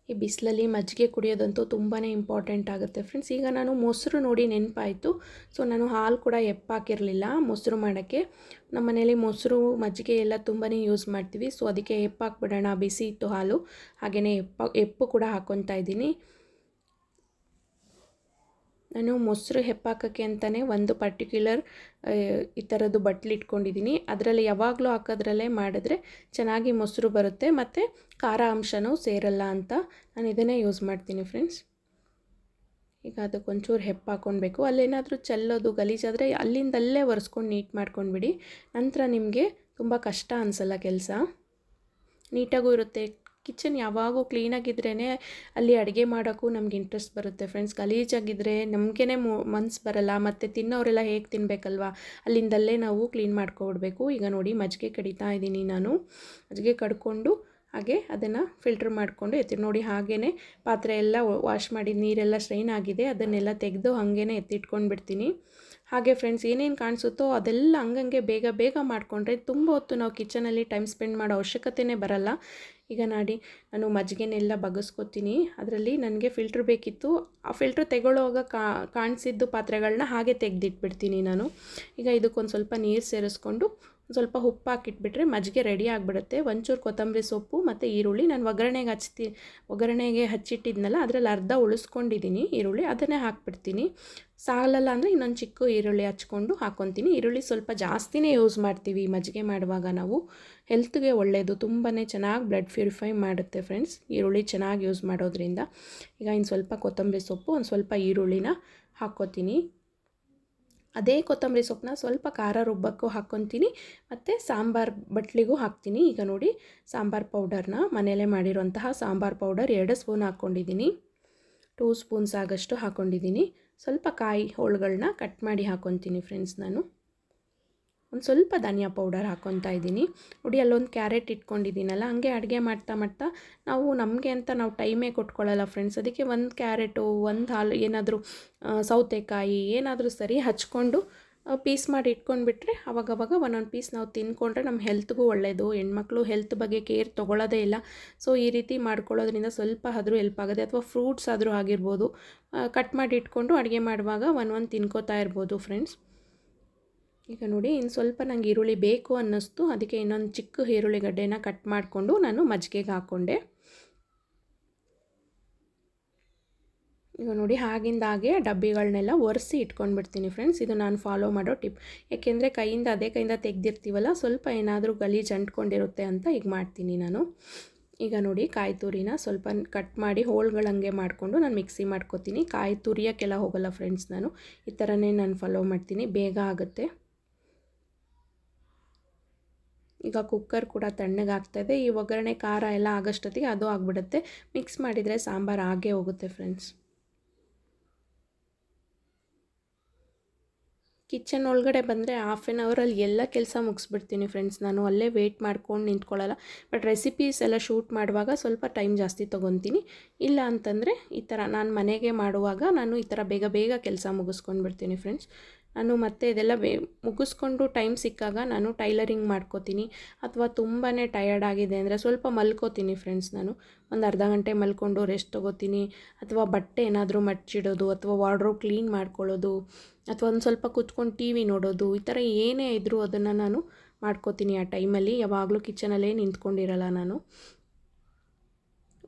ಈ ಬಿಸಿಲಲ್ಲಿ ಮಜ್ಜಿಗೆ ಕುಡಿಯೋದಂತೂ ತುಂಬಾ ಇಂಪಾರ್ಟೆಂಟ್ ಆಗುತ್ತೆ ಫ್ರೆಂಡ್ಸ್ ಈಗ ನಾನು ಮೊಸರು ನೋಡಿ ನೆನಪಾಯಿತು. ಸೊ ನಾನು ಹಾಲು ಕೂಡ ಎಪ್ಪಾಕಿರಲಿಲ್ಲ ಮೊಸರು ಮಾಡೋಕ್ಕೆ. ನಮ್ಮ ಮನೇಲಿ ಮೊಸರು, ಮಜ್ಜಿಗೆ ಎಲ್ಲ ತುಂಬಾ ಯೂಸ್ ಮಾಡ್ತೀವಿ. ಸೊ ಅದಕ್ಕೆ ಎಪ್ಪಾಕ್ಬಿಡೋಣ, ಬಿಸಿ ಇತ್ತು ಹಾಲು. ಹಾಗೆಯೇ ಎಪ್ಪ, ಎಪ್ಪು ಕೂಡ ಹಾಕ್ಕೊತಾ ಇದ್ದೀನಿ. ನಾನು ಮೊಸರು ಹೆಪ್ಪಾಕೋಕ್ಕೆ ಅಂತಲೇ ಒಂದು ಪರ್ಟಿಕ್ಯುಲರ್ ಈ ಥರದ್ದು ಬಟ್ಲು ಇಟ್ಕೊಂಡಿದ್ದೀನಿ ಅದರಲ್ಲಿ ಯಾವಾಗಲೂ ಹಾಕೋದ್ರಲ್ಲೇ ಮಾಡಿದ್ರೆ ಚೆನ್ನಾಗಿ ಮೊಸರು ಬರುತ್ತೆ ಮತ್ತು ಖಾರ ಅಂಶನೂ ಸೇರಲ್ಲ ಅಂತ ನಾನು ಇದನ್ನೇ ಯೂಸ್ ಮಾಡ್ತೀನಿ ಫ್ರೆಂಡ್ಸ್ ಈಗ ಅದಕ್ಕೊಂಚೂರು ಹೆಪ್ಪು ಹಾಕ್ಕೊಳ್ಬೇಕು ಅಲ್ಲೇನಾದರೂ ಚೆಲ್ಲೋದು, ಗಲೀಜಾದರೆ ಅಲ್ಲಿಂದಲ್ಲೇ ಒರೆಸ್ಕೊಂಡು ನೀಟ್ ಮಾಡ್ಕೊಂಡ್ಬಿಡಿ. ನಂತರ ನಿಮಗೆ ತುಂಬ ಕಷ್ಟ ಅನಿಸಲ್ಲ ಕೆಲಸ. ನೀಟಾಗೂ ಇರುತ್ತೆ ಕಿಚನ್ ಯಾವಾಗೂ ಕ್ಲೀನಾಗಿದ್ರೇ ಅಲ್ಲಿ ಅಡುಗೆ ಮಾಡೋಕ್ಕೂ ನಮ್ಗೆ ಇಂಟ್ರೆಸ್ಟ್ ಬರುತ್ತೆ ಫ್ರೆಂಡ್ಸ್ ಗಲೀಜಾಗಿದ್ದರೆ ನಮಗೇ ಮನ್ಸು ಬರಲ್ಲ, ಮತ್ತು ತಿನ್ನೋರೆಲ್ಲ ಹೇಗೆ ತಿನ್ನಬೇಕಲ್ವಾ ಅಲ್ಲಿಂದಲ್ಲೇ ನಾವು ಕ್ಲೀನ್ ಮಾಡ್ಕೊಬಿಡ್ಬೇಕು ಈಗ ನೋಡಿ ಮಜ್ಜಿಗೆ ಕಡಿತಾ ಇದ್ದೀನಿ ನಾನು. ಮಜ್ಜಿಗೆ ಕಡ್ಕೊಂಡು ಹಾಗೆ ಅದನ್ನು ಫಿಲ್ಟ್ರ್ ಮಾಡಿಕೊಂಡು ಎತ್ತಿ, ನೋಡಿ ಹಾಗೇ ಪಾತ್ರೆ ಎಲ್ಲ ವಾಶ್ ಮಾಡಿ ನೀರೆಲ್ಲ ಸ್ಟ್ರೈನ್ ಆಗಿದೆ, ಅದನ್ನೆಲ್ಲ ತೆಗೆದು ಹಾಗೇ ಎತ್ತಿಟ್ಕೊಂಡು ಬಿಡ್ತೀನಿ. ಹಾಗೆ ಫ್ರೆಂಡ್ಸ್ ಏನೇನು ಕಾಣಿಸುತ್ತೋ ಅದೆಲ್ಲ ಹಂಗಂಗೆ ಬೇಗ ಬೇಗ ಮಾಡಿಕೊಂಡ್ರೆ ತುಂಬ ಹೊತ್ತು ನಾವು ಕಿಚನಲ್ಲಿ ಟೈಮ್ ಸ್ಪೆಂಡ್ ಮಾಡೋ ಅವಶ್ಯಕತೆಯೇ ಬರಲ್ಲ. ಈಗ ನಾಡಿ, ನಾನು ಮಜ್ಜಿಗೆನೆಲ್ಲ ಬಗಸ್ಕೊತೀನಿ ಅದರಲ್ಲಿ ನನಗೆ ಫಿಲ್ಟ್ರ್ ಬೇಕಿತ್ತು. ಆ ಫಿಲ್ಟ್ರ್ ತೆಗೊಳ್ಳೋವಾಗ ಕಾಣಿಸಿದ್ದು ಪಾತ್ರೆಗಳನ್ನ ಹಾಗೆ ತೆಗೆದಿಟ್ಬಿಡ್ತೀನಿ ನಾನು. ಈಗ ಇದಕ್ಕೊಂದು ಸ್ವಲ್ಪ ನೀರು ಸೇರಿಸ್ಕೊಂಡು ಸ್ವಲ್ಪ ಉಪ್ಪು ಹಾಕಿಟ್ಬಿಟ್ರೆ ಮಜ್ಜಿಗೆ ರೆಡಿ ಆಗಿಬಿಡುತ್ತೆ. ಒಂಚೂರು ಕೊತ್ತಂಬರಿ ಸೊಪ್ಪು ಮತ್ತು ಈರುಳ್ಳಿ. ನಾನು ಒಗ್ಗರಣೆಗೆ ಹಚ್ತಿ, ಒಗ್ಗರಣೆಗೆ ಹಚ್ಚಿಟ್ಟಿದ್ನಲ್ಲ, ಅದರಲ್ಲಿ ಅರ್ಧ ಉಳಿಸ್ಕೊಂಡಿದ್ದೀನಿ ಈರುಳ್ಳಿ. ಅದನ್ನೇ ಹಾಕ್ಬಿಡ್ತೀನಿ. ಸಾಲಲ್ಲ ಅಂದರೆ ಇನ್ನೊಂದು ಚಿಕ್ಕ ಈರುಳ್ಳಿ ಹಚ್ಕೊಂಡು ಹಾಕ್ಕೊತೀನಿ ಈರುಳ್ಳಿ ಸ್ವಲ್ಪ ಜಾಸ್ತಿನೇ ಯೂಸ್ ಮಾಡ್ತೀವಿ ಮಜ್ಜಿಗೆ ಮಾಡುವಾಗ ನಾವು. ಹೆಲ್ತ್ಗೆ ಒಳ್ಳೆಯದು ತುಂಬಾ ಚೆನ್ನಾಗಿ ಬ್ಲಡ್ ಪ್ಯೂರಿಫೈ ಮಾಡುತ್ತೆ ಫ್ರೆಂಡ್ಸ್ ಈರುಳ್ಳಿ ಚೆನ್ನಾಗಿ ಯೂಸ್ ಮಾಡೋದ್ರಿಂದ. ಈಗ ಇನ್ನು ಸ್ವಲ್ಪ ಕೊತ್ತಂಬರಿ ಸೊಪ್ಪು, ಒಂದು ಸ್ವಲ್ಪ ಈರುಳ್ಳಿನ ಹಾಕ್ಕೋತೀನಿ ಅದೇ ಕೊತ್ತಂಬರಿ ಸೊಪ್ಪನ್ನ ಸ್ವಲ್ಪ ಖಾರ ರುಬ್ಬಕ್ಕೂ ಹಾಕ್ಕೊತೀನಿ. ಮತ್ತು ಸಾಂಬಾರು ಬಟ್ಲಿಗೂ ಹಾಕ್ತೀನಿ. ಈಗ ನೋಡಿ, ಸಾಂಬಾರು ಪೌಡರ್ನ ಮನೆಯಲ್ಲೇ ಮಾಡಿರುವಂತಹ ಸಾಂಬಾರು ಪೌಡರ್ ಎರಡು ಸ್ಪೂನ್ ಹಾಕ್ಕೊಂಡಿದ್ದೀನಿ. ಟೂ ಸ್ಪೂನ್ಸ್ ಆಗಷ್ಟು ಹಾಕ್ಕೊಂಡಿದ್ದೀನಿ. ಸ್ವಲ್ಪ ಕಾಯಿ ಹೋಳುಗಳನ್ನ ಕಟ್ ಮಾಡಿ ಹಾಕ್ಕೊತೀನಿ ಫ್ರೆಂಡ್ಸ್ ನಾನು. ಒಂದು ಸ್ವಲ್ಪ ಧನಿಯಾ ಪೌಡರ್ ಹಾಕ್ಕೊತಾ ಇದ್ದೀನಿ. ನೋಡಿ, ಅಲ್ಲೊಂದು ಕ್ಯಾರೆಟ್ ಇಟ್ಕೊಂಡಿದ್ದೀನಲ್ಲ, ಹಂಗೆ ಅಡುಗೆ ಮಾಡ್ತಾ ಮಾಡ್ತಾ ನಾವು ನಮಗೆ ಅಂತ ನಾವು ಟೈಮೇ ಕೊಟ್ಕೊಳ್ಳಲ್ಲ ಫ್ರೆಂಡ್ಸ್ ಅದಕ್ಕೆ ಒಂದು ಕ್ಯಾರೆಟು, ಒಂದು ಹಾಲು, ಏನಾದರೂ ಸೌತೆಕಾಯಿ, ಏನಾದರೂ ಸರಿ ಹಚ್ಕೊಂಡು ಪೀಸ್ ಮಾಡಿ ಇಟ್ಕೊಂಡ್ಬಿಟ್ರೆ ಅವಾಗವಾಗ ಒಂದೊಂದು ಪೀಸ್ ನಾವು ತಿನ್ಕೊಂಡ್ರೆ ನಮ್ಮ ಹೆಲ್ತ್ಗೂ ಒಳ್ಳೆಯದು ಹೆಣ್ಮಕ್ಳು ಹೆಲ್ತ್ ಬಗ್ಗೆ ಕೇರ್ ತೊಗೊಳ್ಳೋದೇ ಇಲ್ಲ. ಸೊ ಈ ರೀತಿ ಮಾಡ್ಕೊಳ್ಳೋದ್ರಿಂದ ಸ್ವಲ್ಪ ಆದರೂ ಹೆಲ್ಪ್ ಆಗುತ್ತೆ. ಅಥವಾ ಫ್ರೂಟ್ಸ್ ಆದರೂ ಆಗಿರ್ಬೋದು ಕಟ್ ಮಾಡಿ ಇಟ್ಕೊಂಡು ಅಡುಗೆ ಮಾಡುವಾಗ ಒಂದು ಒಂದು ತಿನ್ಕೋತಾ ಇರ್ಬೋದು ಫ್ರೆಂಡ್ಸ್ ಈಗ ನೋಡಿ, ಇನ್ನು ಸ್ವಲ್ಪ ನಂಗೆ ಈರುಳ್ಳಿ ಬೇಕು ಅನ್ನಿಸ್ತು. ಅದಕ್ಕೆ ಇನ್ನೊಂದು ಚಿಕ್ಕ ಈರುಳ್ಳಿ ಗಡ್ಡೆನ ಕಟ್ ಮಾಡಿಕೊಂಡು ನಾನು ಮಜ್ಜಿಗೆಗೆ ಹಾಕ್ಕೊಂಡೆ ಈಗ ನೋಡಿ ಹಾಗಿಂದಾಗೆ ಹಾಗೆ ಡಬ್ಬಿಗಳನ್ನೆಲ್ಲ ಒರೆಸಿ ಇಟ್ಕೊಂಡ್ಬಿಡ್ತೀನಿ ಫ್ರೆಂಡ್ಸ್. ಇದು ನಾನು ಫಾಲೋ ಮಾಡೋ ಟಿಪ್. ಯಾಕೆಂದರೆ ಕೈಯಿಂದ, ಅದೇ ಕೈಯಿಂದ ತೆಗ್ದಿರ್ತೀವಲ್ಲ, ಸ್ವಲ್ಪ ಏನಾದರೂ ಗಲೀಜು ಅಂಟ್ಕೊಂಡಿರುತ್ತೆ ಅಂತ ಈಗ ಮಾಡ್ತೀನಿ ನಾನು. ಈಗ ನೋಡಿ, ಕಾಯಿ ತುರಿನ ಸ್ವಲ್ಪ ಕಟ್ ಮಾಡಿ ಹೋಳ್ಗಳಂಗೆ ಮಾಡಿಕೊಂಡು ನಾನು ಮಿಕ್ಸಿ ಮಾಡ್ಕೊತೀನಿ. ಕಾಯಿ ತುರಿಯೋಕ್ಕೆಲ್ಲ ಹೋಗಲ್ಲ ಫ್ರೆಂಡ್ಸ್ ನಾನು. ಈ ಥರನೇ ನಾನು ಫಾಲೋ ಮಾಡ್ತೀನಿ. ಬೇಗ ಆಗುತ್ತೆ. ಈಗ ಕುಕ್ಕರ್ ಕೂಡ ತಣ್ಣಗಾಗ್ತಾಯಿದೆ ಈ ಒಗ್ಗರಣೆ ಖಾರ ಎಲ್ಲ ಆಗೋಷ್ಟೊತ್ತಿಗೆ ಅದು ಆಗಿಬಿಡುತ್ತೆ. ಮಿಕ್ಸ್ ಮಾಡಿದರೆ ಸಾಂಬಾರು ಆಗೇ ಹೋಗುತ್ತೆ ಫ್ರೆಂಡ್ಸ್ ಕಿಚನ್ ಒಳಗಡೆ ಬಂದರೆ ಹಾಫ್ ಆನ್ ಅವರಲ್ಲಿ ಎಲ್ಲ ಕೆಲಸ ಮುಗಿಸ್ಬಿಡ್ತೀನಿ ಫ್ರೆಂಡ್ಸ್ ನಾನು ಅಲ್ಲೇ ವೆಯ್ಟ್ ಮಾಡ್ಕೊಂಡು ನಿಂತ್ಕೊಳ್ಳಲ್ಲ. ಬಟ್ ರೆಸಿಪೀಸ್ ಎಲ್ಲ ಶೂಟ್ ಮಾಡುವಾಗ ಸ್ವಲ್ಪ ಟೈಮ್ ಜಾಸ್ತಿ ತೊಗೊತೀನಿ. ಇಲ್ಲ ಅಂತಂದರೆ ಈ ಥರ ನಾನು ಮನೆಗೆ ಮಾಡುವಾಗ ನಾನು ಈ ಥರ ಬೇಗ ಬೇಗ ಕೆಲಸ ಮುಗಿಸ್ಕೊಂಡು ಬಿಡ್ತೀನಿ ಫ್ರೆಂಡ್ಸ್ ನಾನು ಮತ್ತೆ ಇದೆಲ್ಲ ಮುಗಿಸ್ಕೊಂಡು ಟೈಮ್ ಸಿಕ್ಕಾಗ ನಾನು ಟೈಲರಿಂಗ್ ಮಾಡ್ಕೋತೀನಿ. ಅಥವಾ ತುಂಬಾ ಟಯರ್ಡ್ ಆಗಿದೆ ಅಂದರೆ ಸ್ವಲ್ಪ ಮಲ್ಕೋತೀನಿ ಫ್ರೆಂಡ್ಸ್ ನಾನು. ಒಂದು ಅರ್ಧ ಗಂಟೆ ಮಲ್ಕೊಂಡು ರೆಸ್ಟ್ ತೊಗೋತೀನಿ. ಅಥವಾ ಬಟ್ಟೆ ಏನಾದರೂ ಮಡ್ಚಿಡೋದು, ಅಥವಾ ವಾರ್ಡ್ರೋಬ್ ಕ್ಲೀನ್ ಮಾಡ್ಕೊಳ್ಳೋದು, ಅಥವಾ ಒಂದು ಸ್ವಲ್ಪ ಕೂತ್ಕೊಂಡು ಟಿ ವಿ ನೋಡೋದು, ಈ ಥರ ಏನೇ ಇದ್ದರೂ ಅದನ್ನು ನಾನು ಮಾಡ್ಕೋತೀನಿ ಆ ಟೈಮಲ್ಲಿ ಯಾವಾಗಲೂ ಕಿಚನಲ್ಲೇ ನಿಂತ್ಕೊಂಡಿರಲ್ಲ ನಾನು.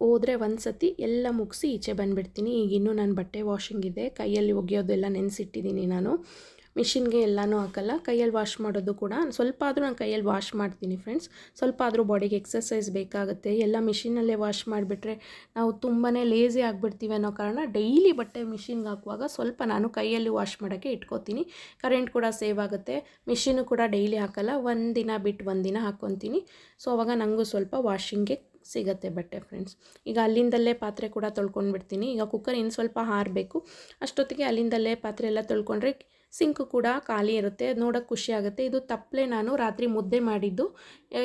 ಹೋದರೆ ಒಂದು ಸತಿ ಎಲ್ಲ ಮುಗಿಸಿ ಈಚೆ ಬಂದುಬಿಡ್ತೀನಿ. ಈಗ ಇನ್ನೂ ನಾನು ಬಟ್ಟೆ ವಾಷಿಂಗ್ ಇದೆ. ಕೈಯಲ್ಲಿ ಒಗೆಯೋದೆಲ್ಲ ನೆನೆಸಿಟ್ಟಿದ್ದೀನಿ ನಾನು. ಮಿಷಿನ್ಗೆ ಎಲ್ಲನೂ ಹಾಕಲ್ಲ. ಕೈಯಲ್ಲಿ ವಾಶ್ ಮಾಡೋದು ಕೂಡ. ಸ್ವಲ್ಪ ಆದರೂ ನಾನು ಕೈಯಲ್ಲಿ ವಾಶ್ ಮಾಡ್ತೀನಿ ಫ್ರೆಂಡ್ಸ್ ಸ್ವಲ್ಪ ಆದರೂ ಬಾಡಿಗೆ ಎಕ್ಸಸೈಸ್ ಬೇಕಾಗುತ್ತೆ. ಎಲ್ಲ ಮಿಷಿನಲ್ಲೇ ವಾಶ್ ಮಾಡಿಬಿಟ್ರೆ ನಾವು ತುಂಬಾ ಲೇಸಿ ಆಗಿಬಿಡ್ತೀವಿ ಅನ್ನೋ ಕಾರಣ ಡೈಲಿ ಬಟ್ಟೆ ಮಿಷಿನ್ಗೆ ಹಾಕುವಾಗ ಸ್ವಲ್ಪ ನಾನು ಕೈಯಲ್ಲಿ ವಾಶ್ ಮಾಡೋಕ್ಕೆ ಇಟ್ಕೋತೀನಿ. ಕರೆಂಟ್ ಕೂಡ ಸೇವ್ ಆಗುತ್ತೆ. ಮಿಷಿನು ಕೂಡ ಡೈಲಿ ಹಾಕಲ್ಲ. ಒಂದು ದಿನ ಬಿಟ್ಟು ಒಂದು ದಿನ ಹಾಕ್ಕೊತೀನಿ ಸೊ ಅವಾಗ ನನಗೂ ಸ್ವಲ್ಪ ವಾಷಿಂಗ್ಗೆ ಸಿಗತ್ತೆ ಬಟ್ಟೆ ಫ್ರೆಂಡ್ಸ್. ಈಗ ಅಲ್ಲಿಂದಲೇ ಪಾತ್ರೆ ಕೂಡ ತೊಳ್ಕೊಂಡು ಬಿಡ್ತೀನಿ ಈಗ ಕುಕ್ಕರ್ ಇನ್ನು ಸ್ವಲ್ಪ ಹಾರಬೇಕು. ಅಷ್ಟೊತ್ತಿಗೆ ಅಲ್ಲಿಂದಲೇ ಪಾತ್ರೆ ಎಲ್ಲ ತೊಳ್ಕೊಂಡ್ರೆ ಸಿಂಕು ಕೂಡ ಖಾಲಿ ಇರುತ್ತೆ. ನೋಡೋಕ್ಕೆ ಖುಷಿ ಆಗುತ್ತೆ. ಇದು ತಪ್ಪಲೆ ನಾನು ರಾತ್ರಿ ಮುದ್ದೆ ಮಾಡಿದ್ದು.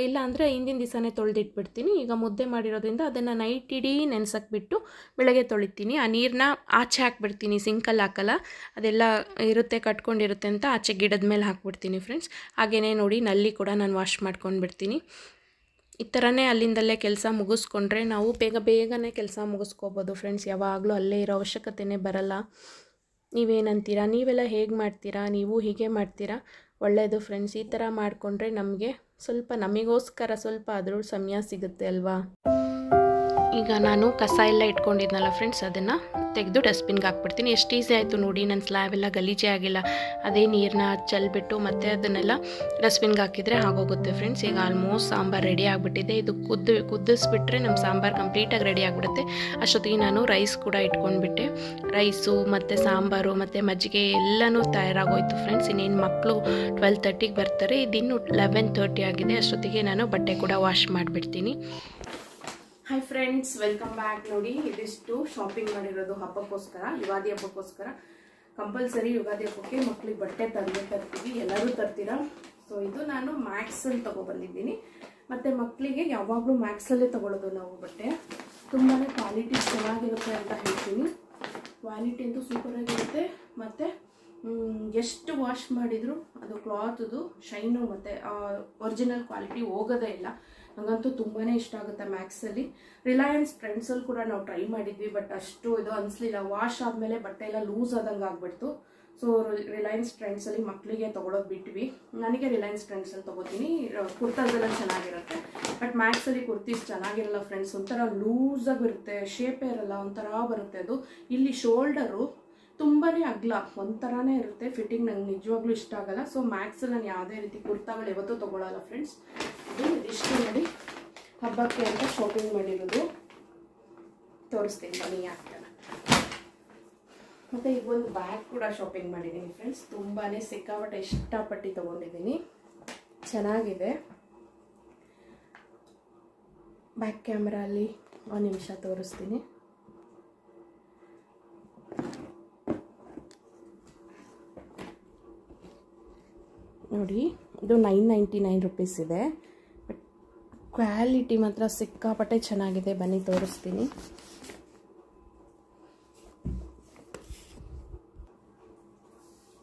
ಇಲ್ಲ ಅಂದರೆ ಹಿಂದಿನ ದಿವಸನೇ ತೊಳೆದಿಟ್ಬಿಡ್ತೀನಿ. ಈಗ ಮುದ್ದೆ ಮಾಡಿರೋದ್ರಿಂದ ಅದನ್ನು ನೈಟ್ ಇಡೀ ನೆನೆಸಕ್ಬಿಟ್ಟು ಬೆಳಗ್ಗೆ ತೊಳಿತೀನಿ. ಆ ನೀರನ್ನ ಆಚೆ ಹಾಕ್ಬಿಡ್ತೀನಿ ಸಿಂಕಲ್ಲಿ ಹಾಕಲ್ಲ. ಅದೆಲ್ಲ ಇರುತ್ತೆ, ಕಟ್ಕೊಂಡಿರುತ್ತೆ ಅಂತ ಆಚೆ ಗಿಡದ ಮೇಲೆ ಹಾಕ್ಬಿಡ್ತೀನಿ ಫ್ರೆಂಡ್ಸ್. ಹಾಗೆಯೇ ನೋಡಿ, ನಲ್ಲಿ ಕೂಡ ನಾನು ವಾಶ್ ಮಾಡ್ಕೊಂಡು ಬಿಡ್ತೀನಿ ಈ ಥರನೇ ಅಲ್ಲಿಂದಲೇ ಕೆಲಸ ಮುಗಿಸ್ಕೊಂಡ್ರೆ ನಾವು ಬೇಗ ಬೇಗನೆ ಕೆಲಸ ಮುಗಿಸ್ಕೋಬೋದು ಫ್ರೆಂಡ್ಸ್ ಯಾವಾಗಲೂ ಅಲ್ಲೇ ಇರೋ ಅವಶ್ಯಕತೆನೇ ಬರಲ್ಲ. ನೀವೇನಂತೀರಾ? ನೀವೆಲ್ಲ ಹೇಗೆ ಮಾಡ್ತೀರಾ? ನೀವು ಹೀಗೆ ಮಾಡ್ತೀರಾ? ಒಳ್ಳೆಯದು ಫ್ರೆಂಡ್ಸ್ ಈ ಥರ ಮಾಡಿಕೊಂಡ್ರೆ ನಮಗೆ ಸ್ವಲ್ಪ ನಮಗೋಸ್ಕರ ಸ್ವಲ್ಪ ಆದರೂ ಸಮಯ ಸಿಗುತ್ತೆ ಅಲ್ವಾ? ಈಗ ನಾನು ಕಸ ಎಲ್ಲ ಇಟ್ಕೊಂಡಿದ್ನಲ್ಲ ಫ್ರೆಂಡ್ಸ್ ಅದನ್ನು ತೆಗೆದು ಡಸ್ಟ್ಬಿನ್ಗೆ ಹಾಕ್ಬಿಡ್ತೀನಿ. ಎಷ್ಟು ಈಸಿ ಆಯಿತು ನೋಡಿ ನನ್ನ ಸ್ಲ್ಯಾಬ್ ಎಲ್ಲ ಗಲೀಜೆ ಆಗಿಲ್ಲ. ಅದೇ ನೀರನ್ನ ಚೆಲ್ಬಿಟ್ಟು ಮತ್ತೆ ಅದನ್ನೆಲ್ಲ ಡಸ್ಟ್ಬಿನ್ಗೆ ಹಾಕಿದರೆ ಆಗೋಗುತ್ತೆ ಫ್ರೆಂಡ್ಸ್ ಈಗ ಆಲ್ಮೋಸ್ಟ್ ಸಾಂಬಾರು ರೆಡಿ ಆಗಿಬಿಟ್ಟಿದೆ. ಇದು ಕುದ್ದು ಕುದಿಸ್ಬಿಟ್ರೆ ನಮ್ಮ ಸಾಂಬಾರು ಕಂಪ್ಲೀಟಾಗಿ ರೆಡಿ ಆಗಿಬಿಡುತ್ತೆ. ಅಷ್ಟೊತ್ತಿಗೆ ನಾನು ರೈಸ್ ಕೂಡ ಇಟ್ಕೊಂಡ್ಬಿಟ್ಟೆ. ರೈಸು ಮತ್ತು ಸಾಂಬಾರು ಮತ್ತು ಮಜ್ಜಿಗೆ ಎಲ್ಲನೂ ತಯಾರಾಗೋಯ್ತು ಫ್ರೆಂಡ್ಸ್ ಇನ್ನೇನು ಮಕ್ಕಳು ಟ್ವೆಲ್ ತರ್ಟಿಗೆ ಬರ್ತಾರೆ. ಇದಿನ್ನು ಲೆವೆನ್ ತರ್ಟಿ ಆಗಿದೆ. ಅಷ್ಟೊತ್ತಿಗೆ ನಾನು ಬಟ್ಟೆ ಕೂಡ ವಾಶ್ ಮಾಡಿಬಿಡ್ತೀನಿ. ಹಾಯ್ ಫ್ರೆಂಡ್ಸ್ ವೆಲ್ಕಮ್ ಬ್ಯಾಕ್ ನೋಡಿ, ಇದಿಷ್ಟು ಶಾಪಿಂಗ್ ಮಾಡಿರೋದು ಹಬ್ಬಕ್ಕೋಸ್ಕರ, ಯುಗಾದಿ ಹಬ್ಬಕ್ಕೋಸ್ಕರ. ಕಂಪಲ್ಸರಿ ಯುಗಾದಿ ಹಬ್ಬಕ್ಕೆ ಮಕ್ಳಿಗೆ ಬಟ್ಟೆ ತಂದೆ ತರ್ತೀವಿ, ಎಲ್ಲರೂ ತರ್ತೀರಾ? ಸೊ ಇದು ನಾನು ಮ್ಯಾಕ್ಸಲ್ಲಿ ತೊಗೊಬಂದಿದ್ದೀನಿ ಮತ್ತು ಮಕ್ಕಳಿಗೆ ಯಾವಾಗಲೂ ಮ್ಯಾಕ್ಸಲ್ಲೇ ತೊಗೊಳ್ಳೋದು ನಾವು ಬಟ್ಟೆ. ತುಂಬಾ ಕ್ವಾಲಿಟಿ ಚೆನ್ನಾಗಿರುತ್ತೆ ಅಂತ ಹೇಳ್ತೀನಿ. ಕ್ವಾಲಿಟಿ ಅಂತೂ ಸೂಪರಾಗಿರುತ್ತೆ ಮತ್ತು ಎಷ್ಟು ವಾಶ್ ಮಾಡಿದರೂ ಅದು ಕ್ಲಾತ್ದು ಶೈನು ಮತ್ತು ಒರಿಜಿನಲ್ ಕ್ವಾಲಿಟಿ ಹೋಗೋದೇ ಇಲ್ಲ. ನನಗಂತೂ ತುಂಬಾ ಇಷ್ಟ ಆಗುತ್ತೆ ಮ್ಯಾಕ್ಸಲ್ಲಿ ರಿಲಯನ್ಸ್ ಟ್ರೆಂಡ್ಸಲ್ಲಿ ಕೂಡ ನಾವು ಟ್ರೈ ಮಾಡಿದ್ವಿ ಬಟ್ ಅಷ್ಟು ಇದು ಅನಿಸ್ಲಿಲ್ಲ. ವಾಶ್ ಆದಮೇಲೆ ಬಟ್ಟೆ ಎಲ್ಲ ಲೂಸ್ ಆದಂಗೆ ಆಗ್ಬಿಡ್ತು. ಸೊ ರಿಲಯನ್ಸ್ ಟ್ರೆಂಡ್ಸಲ್ಲಿ ಮಕ್ಕಳಿಗೆ ತೊಗೊಳೋದು ಬಿಟ್ವಿ. ನನಗೆ ರಿಲಯನ್ಸ್ ಟ್ರೆಂಡ್ಸಲ್ಲಿ ತೊಗೋತೀನಿ. ಕುರ್ತಾಸೆಲ್ಲ ಚೆನ್ನಾಗಿರುತ್ತೆ. ಬಟ್ ಮ್ಯಾಕ್ಸಲ್ಲಿ ಕುರ್ತೀಸ್ ಚೆನ್ನಾಗಿರಲ್ಲ ಫ್ರೆಂಡ್ಸ್ ಒಂಥರ ಲೂಸಾಗಿ ಇರುತ್ತೆ ಶೇಪೇ ಇರಲ್ಲ. ಒಂಥರ ಬರುತ್ತೆ ಅದು. ಇಲ್ಲಿ ಶೋಲ್ಡರು ತುಂಬಾ ಅಗ್ಲ. ಒಂಥರನೇ ಇರುತ್ತೆ. ಫಿಟ್ಟಿಂಗ್ ನಂಗೆ ನಿಜವಾಗ್ಲೂ ಇಷ್ಟ ಆಗಲ್ಲ. ಸೊ ಮ್ಯಾಕ್ಸಲ್ಲಿ ನಾನು ಯಾವುದೇ ರೀತಿ ಕುರ್ತಾಗಳು ಯಾವತ್ತೂ ತೊಗೊಳಲ್ಲ ಫ್ರೆಂಡ್ಸ್ ಇದು ಇದಿಷ್ಟು ಮಾಡಿ ಹಬ್ಬಕ್ಕೆ ಅಂತ ಶಾಪಿಂಗ್ ಮಾಡಿರೋದು. ತೋರಿಸ್ತೀನಿ ಬನ್ನಿ ಯಾಕೆ ಮತ್ತು ಈಗ ಒಂದು ಬ್ಯಾಗ್ ಕೂಡ ಶಾಪಿಂಗ್ ಮಾಡಿದ್ದೀನಿ ಫ್ರೆಂಡ್ಸ್ ತುಂಬಾ ಸಿಕ್ಕಾಪಟ್ಟೆ ಇಷ್ಟಪಟ್ಟು ತೊಗೊಂಡಿದ್ದೀನಿ. ಚೆನ್ನಾಗಿದೆ. ಬ್ಯಾಕ್ ಕ್ಯಾಮ್ರಲ್ಲಿ ಒಂದು ನಿಮಿಷ ತೋರಿಸ್ತೀನಿ. ನೋಡಿ, ಇದು ನೈನ್ ನೈಂಟಿ ನೈನ್ ರುಪೀಸ್ ಇದೆ. ಕ್ವಾಲಿಟಿ ಮಾತ್ರ ಸಿಕ್ಕಾಪಟ್ಟೆ ಚೆನ್ನಾಗಿದೆ. ಬನ್ನಿ, ತೋರಿಸ್ತೀನಿ.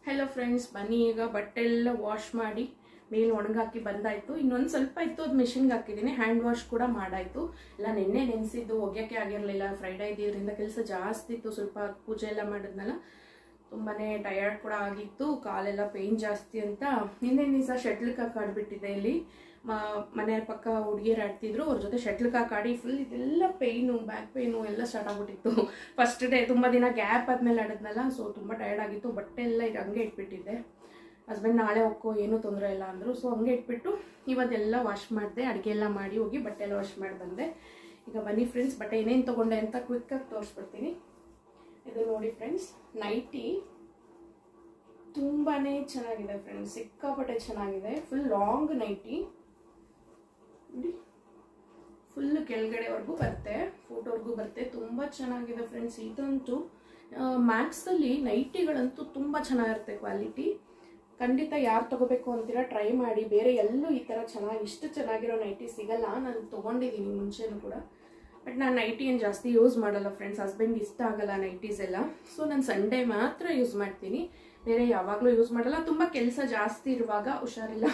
ಹಲೋ ಫ್ರೆಂಡ್ಸ್ ಬನ್ನಿ ಈಗ ಬಟ್ಟೆ ಎಲ್ಲ ವಾಶ್ ಮಾಡಿ ಮೇಲೆ ಒಣಗಾಕಿ ಬಂದಾಯ್ತು. ಇನ್ನೊಂದು ಸ್ವಲ್ಪ ಇತ್ತು, ಅದು ಮಿಷಿನ್ಗೆ ಹಾಕಿದ್ದೀನಿ. ಹ್ಯಾಂಡ್ ವಾಶ್ ಕೂಡ ಮಾಡಾಯ್ತು. ಎಲ್ಲ ನಿನ್ನೆ ನೆನೆಸಿದ್ದು, ಒಗ್ಯಕ್ಕೆ ಆಗಿರಲಿಲ್ಲ. ಫ್ರೈಡೇ ಇದ್ದಿದ್ರಿಂದ ಕೆಲಸ ಜಾಸ್ತಿ ಇತ್ತು. ಸ್ವಲ್ಪ ಪೂಜೆ ಎಲ್ಲ ಮಾಡಿದ್ನಲ್ಲ ತುಂಬಾ ಟಯರ್ಡ್ ಕೂಡ ಆಗಿತ್ತು. ಕಾಲೆಲ್ಲ ಪೇಯ್ನ್ ಜಾಸ್ತಿ ಅಂತ. ನಿನ್ನೆ ದಿವಸ ಶಟ್ಲ್ಕ್ ಹಾಕಿ ಆಡ್ಬಿಟ್ಟಿದೆ ಇಲ್ಲಿ. ಮನೆಯ ಪಕ್ಕ ಹುಡುಗಿಯರು ಆಡ್ತಿದ್ರು, ಅವ್ರ ಜೊತೆ ಶಟ್ಲ್ ಕಾಕ್ ಆಡಿ ಫುಲ್ ಇದೆಲ್ಲ ಪೇಯ್ನು ಬ್ಯಾಕ್ ಪೇಯ್ನು ಎಲ್ಲ ಸ್ಟಾರ್ಟ್ ಆಗ್ಬಿಟ್ಟಿತ್ತು. ಫಸ್ಟ್ ಡೇ ತುಂಬ ದಿನ ಗ್ಯಾಪ್ ಆದ್ಮೇಲೆ ಆಡಿದ್ನಲ್ಲ ಸೊ ತುಂಬ ಟಯರ್ಡ್ ಆಗಿತ್ತು, ಬಟ್ಟೆ ಎಲ್ಲ ಈಗ ಹಂಗೆ ಇಟ್ಬಿಟ್ಟಿದ್ದೆ. ಹಸ್ಬೆಂಡ್ ನಾಳೆ ಹೋಗೋ ಏನೂ ತೊಂದರೆ ಇಲ್ಲ ಅಂದರು. ಸೊ ಹಂಗೆ ಇಟ್ಬಿಟ್ಟು ಇವತ್ತೆಲ್ಲ ವಾಶ್ ಮಾಡಿದೆ, ಅಡುಗೆ ಎಲ್ಲ ಮಾಡಿ ಹೋಗಿ ಬಟ್ಟೆ ಎಲ್ಲ ವಾಶ್ ಮಾಡಿ ಬಂದೆ. ಈಗ ಬನ್ನಿ ಫ್ರೆಂಡ್ಸ್ ಬಟ್ಟೆ ಏನೇನು ತೊಗೊಂಡೆ ಅಂತ ಕ್ವಿಕ್ಕಾಗಿ ತೋರಿಸ್ಬಿಡ್ತೀನಿ. ಇದು ನೋಡಿ ಫ್ರೆಂಡ್ಸ್ ನೈಟಿ ತುಂಬಾ ಚೆನ್ನಾಗಿದೆ ಫ್ರೆಂಡ್ಸ್ ಸಿಕ್ಕಾಪಟ್ಟೆ ಚೆನ್ನಾಗಿದೆ ಫುಲ್ ಲಾಂಗ್ ನೈಟಿ ನೋಡಿ ಫುಲ್ ಕೆಳಗಡೆವರೆಗೂ ಬರುತ್ತೆ ಫೋಟೋವರೆಗೂ ಬರುತ್ತೆ. ತುಂಬ ಚೆನ್ನಾಗಿದೆ ಫ್ರೆಂಡ್ಸ್ ಇದಂತೂ ಮ್ಯಾಕ್ಸಲ್ಲಿ ನೈಟಿಗಳಂತೂ ತುಂಬ ಚೆನ್ನಾಗಿರುತ್ತೆ ಕ್ವಾಲಿಟಿ ಖಂಡಿತ ಯಾರು ತಗೋಬೇಕು ಅಂತೀರಾ ಟ್ರೈ ಮಾಡಿ. ಬೇರೆ ಎಲ್ಲೂ ಈ ಥರ ಚೆನ್ನಾಗಿ, ಇಷ್ಟು ಚೆನ್ನಾಗಿರೋ ನೈಟಿ ಸಿಗಲ್ಲ. ನಾನು ತೊಗೊಂಡಿದ್ದೀನಿ ಮುಂಚೆನೂ ಕೂಡ. ಬಟ್ ನಾನು ನೈಟಿ ಏನು ಜಾಸ್ತಿ ಯೂಸ್ ಮಾಡಲ್ಲ ಫ್ರೆಂಡ್ಸ್ ಹಸ್ಬೆಂಡ್ ಇಷ್ಟ ಆಗಲ್ಲ ನೈಟೀಸ್ ಎಲ್ಲ. ಸೊ ನಾನು ಸಂಡೇ ಮಾತ್ರ ಯೂಸ್ ಮಾಡ್ತೀನಿ. ಬೇರೆ ಯಾವಾಗಲೂ ಯೂಸ್ ಮಾಡಲ್ಲ. ತುಂಬ ಕೆಲಸ ಜಾಸ್ತಿ ಇರುವಾಗ ಹುಷಾರಿಲ್ಲ.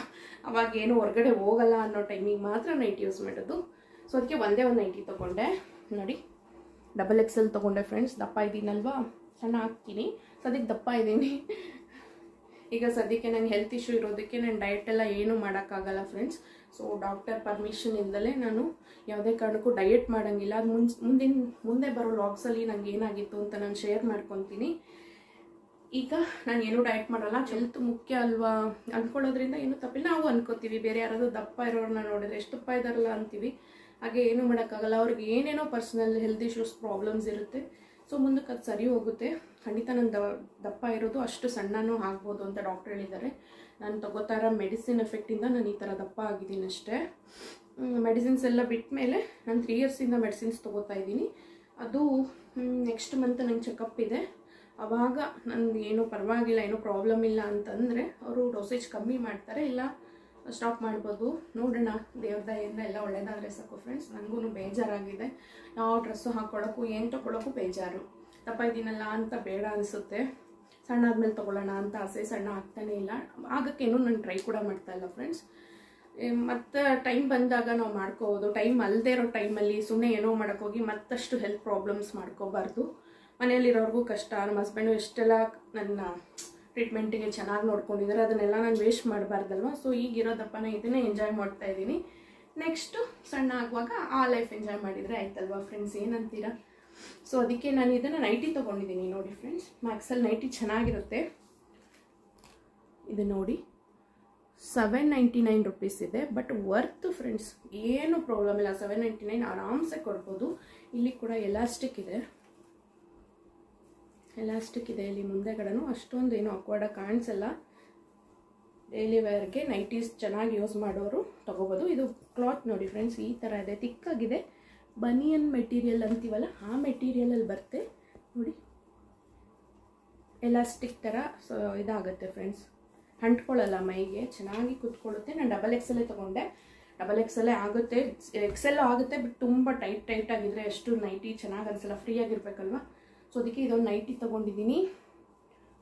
ಅವಾಗ ಏನು ಹೊರಗಡೆ ಹೋಗಲ್ಲ ಅನ್ನೋ ಟೈಮಿಗೆ ಮಾತ್ರ ನೈಟ್ ಯೂಸ್ ಮಾಡೋದು. ಸೊ ಅದಕ್ಕೆ ಒಂದೇ ಒಂದು ನೈಟಿ ತೊಗೊಂಡೆ. ನೋಡಿ ಡಬಲ್ ಎಕ್ಸ್ ಎಲ್ ತೊಗೊಂಡೆ ಫ್ರೆಂಡ್ಸ್ ದಪ್ಪ ಇದ್ದೀನಲ್ವಾ? ಸಣ್ಣ ಹಾಕ್ತೀನಿ ಸೊ ಅದಕ್ಕೆ ದಪ್ಪ ಇದ್ದೀನಿ. ಈಗ ಸದ್ಯಕ್ಕೆ ನಂಗೆ ಹೆಲ್ತ್ ಇಶ್ಯೂ ಇರೋದಕ್ಕೆ ನಾನು ಡಯಟ್ ಎಲ್ಲ ಏನೂ ಮಾಡೋಕ್ಕಾಗಲ್ಲ ಫ್ರೆಂಡ್ಸ್ ಸೊ ಡಾಕ್ಟರ್ ಪರ್ಮಿಷನ್ ಇಂದಲೇ ನಾನು ಯಾವುದೇ ಕಾರಣಕ್ಕೂ ಡಯಟ್ ಮಾಡೋಂಗಿಲ್ಲ. ಅದು ಮುಂಚೆ, ಮುಂದಿನ, ಮುಂದೆ ಬರೋ ಲಾಗ್ಸಲ್ಲಿ ನಂಗೆ ಏನಾಗಿತ್ತು ಅಂತ ನಾನು ಶೇರ್ ಮಾಡ್ಕೊತೀನಿ. ಈಗ ನಾನು ಏನೂ ಡಯಟ್ ಮಾಡಲ್ಲ ಹೆಲ್ತ್ ಮುಖ್ಯ ಅಲ್ವಾ ಅಂದ್ಕೊಳ್ಳೋದ್ರಿಂದ ಏನೂ ತಪ್ಪಿಲ್ಲ. ನಾವು ಅನ್ಕೋತೀವಿ, ಬೇರೆ ಯಾರಾದರೂ ದಪ್ಪ ಇರೋರನ್ನ ನೋಡಿದ್ರೆ ಎಷ್ಟು ದಪ್ಪ ಇದ್ದಾರಲ್ಲ ಅಂತೀವಿ. ಹಾಗೆ ಏನೂ ಮಾಡೋಕ್ಕಾಗಲ್ಲ. ಅವ್ರಿಗೆ ಏನೇನೋ ಪರ್ಸನಲ್ ಹೆಲ್ತ್ ಇಶ್ಯೂಸ್ ಪ್ರಾಬ್ಲಮ್ಸ್ ಇರುತ್ತೆ. ಸೊ ಮುಂದಕ್ಕೆ ಅದು ಸರಿ ಹೋಗುತ್ತೆ. ಖಂಡಿತ ನನ್ನ ದಪ್ಪ ಇರೋದು ಅಷ್ಟು ಸಣ್ಣನೂ ಆಗ್ಬೋದು ಅಂತ ಡಾಕ್ಟರ್ ಹೇಳಿದ್ದಾರೆ. ನಾನು ತಗೋತಾ ಇರೋ ಮೆಡಿಸಿನ್ ಎಫೆಕ್ಟಿಂದ ನಾನು ಈ ಥರ ದಪ್ಪ ಆಗಿದ್ದೀನಿ ಅಷ್ಟೇ. ಮೆಡಿಸಿನ್ಸ್ ಎಲ್ಲ ಬಿಟ್ಟ ಮೇಲೆ ನಾನು ತ್ರೀ ಇಯರ್ಸಿಂದ ಮೆಡಿಸಿನ್ಸ್ ತೊಗೋತಾ ಇದ್ದೀನಿ. ಅದು ನೆಕ್ಸ್ಟ್ ಮಂತ್ ನಂಗೆ ಚೆಕಪ್ ಇದೆ. ಆವಾಗ ನನಗೆ ಏನೂ ಪರವಾಗಿಲ್ಲ, ಏನೂ ಪ್ರಾಬ್ಲಮ್ ಇಲ್ಲ ಅಂತಂದರೆ ಅವರು ಡೋಸೇಜ್ ಕಮ್ಮಿ ಮಾಡ್ತಾರೆ, ಇಲ್ಲ ಸ್ಟಾಪ್ ಮಾಡ್ಬೋದು. ನೋಡೋಣ, ದೇವ್ರ ಎಲ್ಲ ಒಳ್ಳೇದಾದರೆ ಸಾಕು ಫ್ರೆಂಡ್ಸ್ ನನಗೂ ಬೇಜಾರಾಗಿದೆ. ಯಾವ ಡ್ರೆಸ್ಸು ಹಾಕ್ಕೊಳ್ಳೋಕ್ಕೂ ಏನು ತೊಗೊಳಕ್ಕೂ ಬೇಜಾರು. ತಪ್ಪ ಇದ್ದೀನಲ್ಲ ಅಂತ ಬೇಡ ಅನಿಸುತ್ತೆ. ಸಣ್ಣ ಆದಮೇಲೆ ತೊಗೊಳ್ಳೋಣ ಅಂತ ಆಸೆ, ಸಣ್ಣ ಆಗ್ತಾನೇ ಇಲ್ಲ. ಆಗಕ್ಕೇನು ನಾನು ಟ್ರೈ ಕೂಡ ಮಾಡ್ತಾ ಇಲ್ಲ ಫ್ರೆಂಡ್ಸ್ ಮತ್ತು ಟೈಮ್ ಬಂದಾಗ ನಾವು ಮಾಡ್ಕೋಬೋದು. ಟೈಮ್ ಅಲ್ಲದೆ ಇರೋ ಟೈಮಲ್ಲಿ ಸುಮ್ಮನೆ ಏನೋ ಮಾಡೋಕ್ಕೋಗಿ ಮತ್ತಷ್ಟು ಹೆಲ್ತ್ ಪ್ರಾಬ್ಲಮ್ಸ್ ಮಾಡ್ಕೋಬಾರ್ದು. ಮನೆಯಲ್ಲಿರೋರ್ಗೂ ಕಷ್ಟ, ನಮ್ಮ ಹಸ್ಬೆಂಡು ಎಷ್ಟೆಲ್ಲ ನನ್ನ ಟ್ರೀಟ್ಮೆಂಟಿಗೆ ಚೆನ್ನಾಗಿ ನೋಡ್ಕೊಂಡಿದ್ದಾರೆ. ಅದನ್ನೆಲ್ಲ ನಾನು ವೇಸ್ಟ್ ಮಾಡಬಾರ್ದಲ್ವ? ಸೊ ಈಗಿರೋ ದಪ್ಪನ ಇದನ್ನೇ ಎಂಜಾಯ್ ಮಾಡ್ತಾ ಇದ್ದೀನಿ. ನೆಕ್ಸ್ಟು ಸಣ್ಣ ಆಗುವಾಗ ಆ ಲೈಫ್ ಎಂಜಾಯ್ ಮಾಡಿದರೆ ಆಯ್ತಲ್ವಾ ಫ್ರೆಂಡ್ಸ್ ಏನಂತೀರಾ? ಸೊ ಅದಕ್ಕೆ ನಾನು ಇದನ್ನು ನೈಟಿ ತೊಗೊಂಡಿದ್ದೀನಿ ನೋಡಿ ಫ್ರೆಂಡ್ಸ್ ಮ್ಯಾಕ್ಸಲ್ಲಿ ನೈಟಿ ಚೆನ್ನಾಗಿರುತ್ತೆ. ಇದು ನೋಡಿ. ಸೆವೆನ್ ನೈಂಟಿ ನೈನ್ ರುಪೀಸ್ ಇದೆ. ಬಟ್ ವರ್ತ್ ಫ್ರೆಂಡ್ಸ್ ಏನು ಪ್ರಾಬ್ಲಮ್ ಇಲ್ಲ. ಸೆವೆನ್ ನೈಂಟಿ ನೈನ್ ಆರಾಮ್ಸೆ ಕೊಡ್ಬೋದು. ಇಲ್ಲಿ ಕೂಡ ಎಲಾಸ್ಟಿಕ್ ಇದೆ. ಎಲಾಸ್ಟಿಕ್ ಇದೆ ಇಲ್ಲಿ ಮುಂದೆಗಡೆನೂ. ಅಷ್ಟೊಂದು ಏನು ಅಕ್ವಾರ್ಡಾಗಿ ಕಾಣಿಸಲ್ಲ. ಡೈಲಿ ವೇರ್ಗೆ ನೈಟೀಸ್ ಚೆನ್ನಾಗಿ ಯೂಸ್ ಮಾಡೋರು ತೊಗೋಬೋದು. ಇದು ಕ್ಲಾತ್ ನೋಡಿ ಫ್ರೆಂಡ್ಸ್ ಈ ಥರ ಇದೆ. ತಿಕ್ಕಾಗಿದೆ. ಬನಿಯನ್ ಮೆಟೀರಿಯಲ್ ಅಂತೀವಲ್ಲ, ಆ ಮೆಟೀರಿಯಲಲ್ಲಿ ಬರುತ್ತೆ. ನೋಡಿ. ಎಲಾಸ್ಟಿಕ್ ಥರ ಸೊ ಇದಾಗುತ್ತೆ ಫ್ರೆಂಡ್ಸ್ ಅಂಟ್ಕೊಳ್ಳಲ್ಲ ಮೈಗೆ. ಚೆನ್ನಾಗಿ ಕುತ್ಕೊಳ್ಳುತ್ತೆ. ನಾನು ಡಬಲ್ ಎಕ್ಸಲ್ಲೇ ತೊಗೊಂಡೆ. ಡಬಲ್ ಎಕ್ಸಲ್ಲೇ ಆಗುತ್ತೆ. ಎಕ್ಸೆಲ್ ಆಗುತ್ತೆ ಬಟ್ ತುಂಬ ಟೈಟ್ ಟೈಟ್ ಆಗಿದ್ರೆ ಎಷ್ಟು ನೈಟಿ ಚೆನ್ನಾಗಿ ಅನಿಸಲ್ಲ. ಫ್ರೀ ಆಗಿರ್ಬೇಕಲ್ವ? ಸೊ ಅದಕ್ಕೆ ಇದೊಂದು ನೈಟಿ ತೊಗೊಂಡಿದ್ದೀನಿ.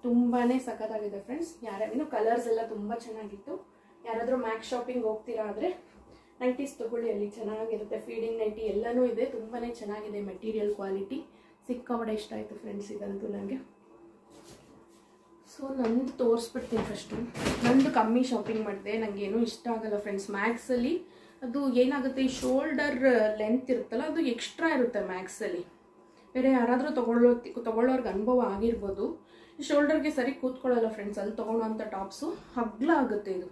ತುಂಬಾ ಸಖತ್ತಾಗಿದೆ ಫ್ರೆಂಡ್ಸ್ ಯಾರ ಇನ್ನು ಕಲರ್ಸ್ ಎಲ್ಲ ತುಂಬ ಚೆನ್ನಾಗಿತ್ತು. ಯಾರಾದರೂ ಮ್ಯಾಕ್ ಶಾಪಿಂಗ್ ಹೋಗ್ತೀರಾ ಆದರೆ ನೈಟೀಸ್ ತೊಗೊಳ್ಳಿ, ಅಲ್ಲಿ ಚೆನ್ನಾಗಿರುತ್ತೆ. ಫೀಡಿಂಗ್ ನೈಟಿ ಎಲ್ಲನೂ ಇದೆ. ತುಂಬಾ ಚೆನ್ನಾಗಿದೆ ಮೆಟೀರಿಯಲ್ ಕ್ವಾಲಿಟಿ ಸಿಕ್ಕಾಪಡೆ ಇಷ್ಟ ಆಯಿತು ಫ್ರೆಂಡ್ಸ್ ಇದಂತೂ ನನಗೆ ಸೊ ನಂದು ತೋರಿಸ್ಬಿಡ್ತೀನಿ ಫಸ್ಟು ನಂದು ಕಮ್ಮಿ ಶಾಪಿಂಗ್ ಮಾಡಿದೆ. ನನಗೇನು ಇಷ್ಟ ಆಗಲ್ಲ ಫ್ರೆಂಡ್ಸ್ ಮ್ಯಾಕ್ಸಲ್ಲಿ ಅದು ಏನಾಗುತ್ತೆ ಈ ಶೋಲ್ಡರ್ ಲೆಂತ್ ಇರುತ್ತಲ್ಲ, ಅದು ಎಕ್ಸ್ಟ್ರಾ ಇರುತ್ತೆ ಮ್ಯಾಕ್ಸಲ್ಲಿ ಬೇರೆ ಯಾರಾದರೂ ತೊಗೊಳ್ಳೋ ತೊಗೊಳ್ಳೋರ್ಗೆ ಅನುಭವ ಆಗಿರ್ಬೋದು. ಶೋಲ್ಡರ್ಗೆ ಸರಿ ಕೂತ್ಕೊಳ್ಳಲ್ಲ ಫ್ರೆಂಡ್ಸ್ ಅಲ್ಲಿ ತೊಗೊಳ್ಳೋವಂಥ ಟಾಪ್ಸು. ಹಗ್ಲ ಆಗುತ್ತೆ ಇದು.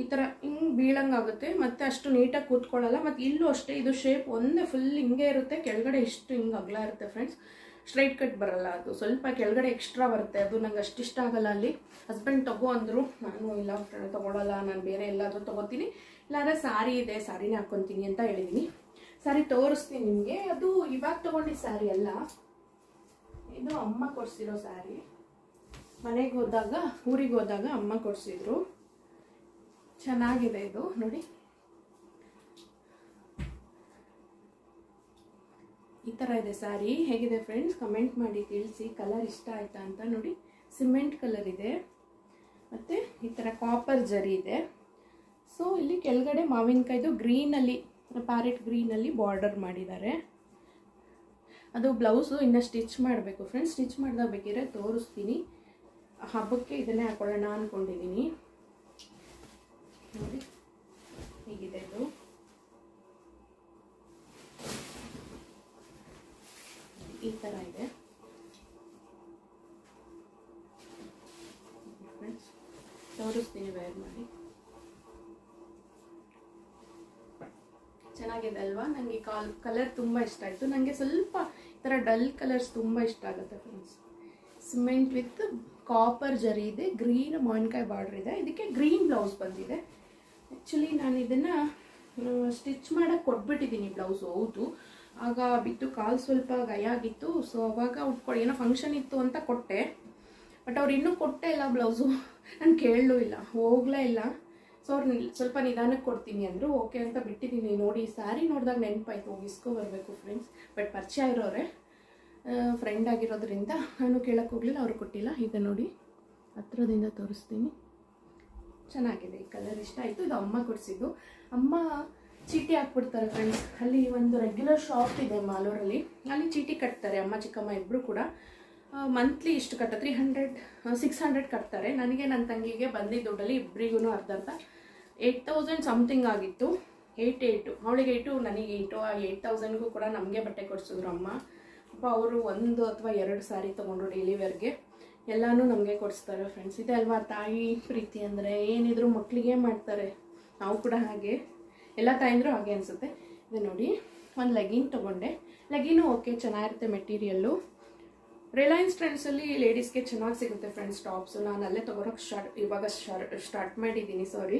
ಈ ಥರ ಹಿಂಗೆ ಬೀಳಂಗಾಗುತ್ತೆ. ಮತ್ತು ಅಷ್ಟು ನೀಟಾಗಿ ಕೂತ್ಕೊಳ್ಳಲ್ಲ. ಮತ್ತು ಇಲ್ಲೂ ಅಷ್ಟೇ, ಇದು ಶೇಪ್ ಒಂದೇ ಫುಲ್ ಹಿಂಗೆ ಇರುತ್ತೆ. ಕೆಳಗಡೆ ಇಷ್ಟು ಹಿಂಗೆ ಅಗ್ಲ ಇರುತ್ತೆ ಫ್ರೆಂಡ್ಸ್ ಸ್ಟ್ರೈಟ್ ಕಟ್ ಬರಲ್ಲ ಅದು. ಸ್ವಲ್ಪ ಕೆಳಗಡೆ ಎಕ್ಸ್ಟ್ರಾ ಬರುತ್ತೆ. ಅದು ನಂಗೆ ಅಷ್ಟು ಇಷ್ಟ ಆಗಲ್ಲ ಅಲ್ಲಿ. ಹಸ್ಬೆಂಡ್ ತಗೋ ಅಂದರು, ನಾನು ಇಲ್ಲ ತಗೊಳ್ಳಲ್ಲ ನಾನು ಬೇರೆ ಎಲ್ಲಾದರೂ ತೊಗೋತೀನಿ. ಇಲ್ಲಾಂದರೆ ಸಾರಿ ಇದೆ, ಸಾರಿನೇ ಹಾಕ್ಕೊತೀನಿ ಅಂತ ಹೇಳಿದ್ದೀನಿ ಸಾರಿ ತೋರಿಸ್ತೀನಿ ನಿಮಗೆ. ಅದು ಇವಾಗ ತಗೊಂಡಿದ್ದ ಸ್ಯಾರಿ ಅಲ್ಲ. ಇದು ಅಮ್ಮ ಕೊಡಿಸಿರೋ ಸ್ಯಾರಿ ಮನೆಗೆ ಹೋದಾಗ, ಊರಿಗೆ ಹೋದಾಗ ಅಮ್ಮ ಕೊಡಿಸಿದ್ರು. ಚೆನ್ನಾಗಿದೆ ಇದು, ನೋಡಿ. ಈ ಥರ ಇದೆ ಸ್ಯಾರಿ ಹೇಗಿದೆ ಫ್ರೆಂಡ್ಸ್ ಕಮೆಂಟ್ ಮಾಡಿ, ತಿಳಿಸಿ. ಕಲರ್ ಇಷ್ಟ ಆಯ್ತಾ ಅಂತ ನೋಡಿ. ಸಿಮೆಂಟ್ ಕಲರ್ ಇದೆ. ಮತ್ತು ಈ ಥರ ಕಾಪರ್ ಜರಿ ಇದೆ. ಸೊ ಇಲ್ಲಿ ಕೆಳಗಡೆ ಮಾವಿನಕಾಯ್ದು ಗ್ರೀನಲ್ಲಿ ಪ್ಯಾರೆಟ್ ಗ್ರೀನಲ್ಲಿ ಬಾರ್ಡರ್ ಮಾಡಿದ್ದಾರೆ. ಅದು ಬ್ಲೌಸು ಇನ್ನು ಸ್ಟಿಚ್ ಮಾಡಬೇಕು ಫ್ರೆಂಡ್ಸ್. ಸ್ಟಿಚ್ ಮಾಡ್ದಾಗ ಬೇಕಿದ್ರೆ ತೋರಿಸ್ತೀನಿ. ಹಬ್ಬಕ್ಕೆ ಇದನ್ನೇ ಹಾಕೊಳ್ಳೋಣ ಅಂದ್ಕೊಂಡಿದ್ದೀನಿ ನೋಡಿ, ಹೀಗಿದೆ ಇದು? ಈ ಥರ ಇದೆ. ತೋರಿಸ್ತೀನಿ ವೇರ್ ಮಾಡಿ. ಚೆನ್ನಾಗಿದೆ ಅಲ್ವಾ ನನಗೆ ಕಾಲ್ ಕಲರ್ ತುಂಬ ಇಷ್ಟ ಆಯಿತು. ನನಗೆ ಸ್ವಲ್ಪ ಈ ಥರ ಡಲ್ ಕಲರ್ಸ್ ತುಂಬ ಇಷ್ಟ ಆಗುತ್ತೆ ಫ್ರೆಂಡ್ಸ್ ಸಿಮೆಂಟ್ ವಿತ್ ಕಾಪರ್ ಜರಿ ಇದೆ ಗ್ರೀನ್ ಮಾವಿನಕಾಯಿ ಬಾರ್ಡ್ರ್ ಇದೆ. ಇದಕ್ಕೆ ಗ್ರೀನ್ ಬ್ಲೌಸ್ ಬಂದಿದೆ. ಆ್ಯಕ್ಚುಲಿ ನಾನು ಇದನ್ನು ಸ್ಟಿಚ್ ಮಾಡೋಕ್ಕೆ ಕೊಟ್ಬಿಟ್ಟಿದ್ದೀನಿ ಬ್ಲೌಸ್ ಹೌದು. ಆಗ ಬಿತ್ತು ಕಾಲು ಸ್ವಲ್ಪ ಗಯಾಗಿತ್ತು ಸೊ ಅವಾಗ ಉಟ್ಕೊಡಿ ಏನೋ ಫಂಕ್ಷನ್ ಇತ್ತು ಅಂತ ಕೊಟ್ಟೆ. ಬಟ್ ಅವ್ರು ಇನ್ನೂ ಕೊಟ್ಟೇ ಇಲ್ಲ ಬ್ಲೌಸು ನಾನು ಕೇಳಲೂ ಇಲ್ಲ. ಹೋಗ್ಲೇ ಇಲ್ಲ. ಸೊ ಅವ್ರು ಸ್ವಲ್ಪ ನಿಧಾನಕ್ಕೆ ಕೊಡ್ತೀನಿ ಅಂದರು ಓಕೆ ಅಂತ ಬಿಟ್ಟಿದ್ದೀನಿ ನೋಡಿ ಸ್ಯಾರಿ ನೋಡಿದಾಗ ನೆನಪಾಯ್ತು ಹೋಗಿಸ್ಕೊ ಬರಬೇಕು ಫ್ರೆಂಡ್ಸ್ ಬಟ್ ಪರಿಚಯ ಇರೋರೆ ಫ್ರೆಂಡ್ ಆಗಿರೋದ್ರಿಂದ ನಾನು ಕೇಳಕ್ಕೆ ಹೋಗಲಿಲ್ಲ, ಅವ್ರು ಕೊಟ್ಟಿಲ್ಲ. ಈಗ ನೋಡಿ, ಹತ್ರದಿಂದ ತೋರಿಸ್ತೀನಿ. ಚೆನ್ನಾಗಿದೆ, ಈ ಕಲರ್ ಇಷ್ಟ ಆಯಿತು. ಇದು ಅಮ್ಮ ಕೊಡಿಸಿದ್ದು. ಅಮ್ಮ ಚೀಟಿ ಹಾಕ್ಬಿಡ್ತಾರೆ ಫ್ರೆಂಡ್ಸ್ ಅಲ್ಲಿ ಒಂದು ರೆಗ್ಯುಲರ್ ಶಾಪ್ ಇದೆ ಮಾಲೂರಲ್ಲಿ. ಅಲ್ಲಿ ಚೀಟಿ ಕಟ್ತಾರೆ, ಅಮ್ಮ ಚಿಕ್ಕಮ್ಮ ಇಬ್ಬರು ಕೂಡ. ಮಂತ್ಲಿ ಇಷ್ಟು ಕಟ್ಟ ತ್ರೀ ಹಂಡ್ರೆಡ್ ಸಿಕ್ಸ್ ಹಂಡ್ರೆಡ್ ಕಟ್ತಾರೆ. ನನಗೆ ನನ್ನ ತಂಗಿಗೆ ಬಂದಿದ್ದ ದುಡ್ಡಲ್ಲಿ ಇಬ್ಬರಿಗೂ ಅರ್ಧ ಅರ್ಧ ಏಯ್ಟ್ ತೌಸಂಡ್ ಸಮಥಿಂಗ್ ಆಗಿತ್ತು. ಏಯ್ಟ್ ಏಯ್ಟು ಅವಳಿಗೆ ಏಯ್ಟು ನನಗೆ ಏಯ್ಟು ಆ ಏಯ್ಟ್ ತೌಸಂಡ್ಗೂ ಕೂಡ ನಮಗೆ ಬಟ್ಟೆ ಕೊಡಿಸಿದ್ರು ಅಮ್ಮ. ಪಾಪ ಅವರು ಒಂದು ಅಥವಾ ಎರಡು ಸಾರಿ ತೊಗೊಂಡ್ರು ಡೈಲಿ ವೇರ್ಗೆ ಎಲ್ಲನೂ ನಮಗೆ ಕೊಡಿಸ್ತಾರೆ ಫ್ರೆಂಡ್ಸ್ ಇದೆ ಅಲ್ವಾ ತಾಯಿ ಪ್ರೀತಿ ಅಂದರೆ ಏನಿದ್ರು ಮಕ್ಕಳಿಗೆ ಮಾಡ್ತಾರೆ. ನಾವು ಕೂಡ ಹಾಗೆ. ಎಲ್ಲ ತಾಯಿಂದ್ರು ಹಾಗೆ ಅನಿಸುತ್ತೆ. ಇದು ನೋಡಿ, ಒಂದು ಲೆಗಿನ್ ತೊಗೊಂಡೆ. ಲೆಗಿನು ಓಕೆ ಚೆನ್ನಾಗಿರುತ್ತೆ ಮೆಟೀರಿಯಲ್ಲು ರಿಲಯನ್ಸ್ ಟ್ರೆಂಡ್ಸಲ್ಲಿ ಲೇಡೀಸ್ಗೆ ಚೆನ್ನಾಗಿ ಸಿಗುತ್ತೆ ಫ್ರೆಂಡ್ಸ್ ಟಾಪ್ಸು ನಾನು ಅಲ್ಲೇ ತೊಗೊಳಕ್ಕೆ ಸ್ಟಾರ್ಟ್ ಇವಾಗ ಸ್ಟಾರ್ಟ್ ಮಾಡಿದ್ದೀನಿ ಸಾರಿ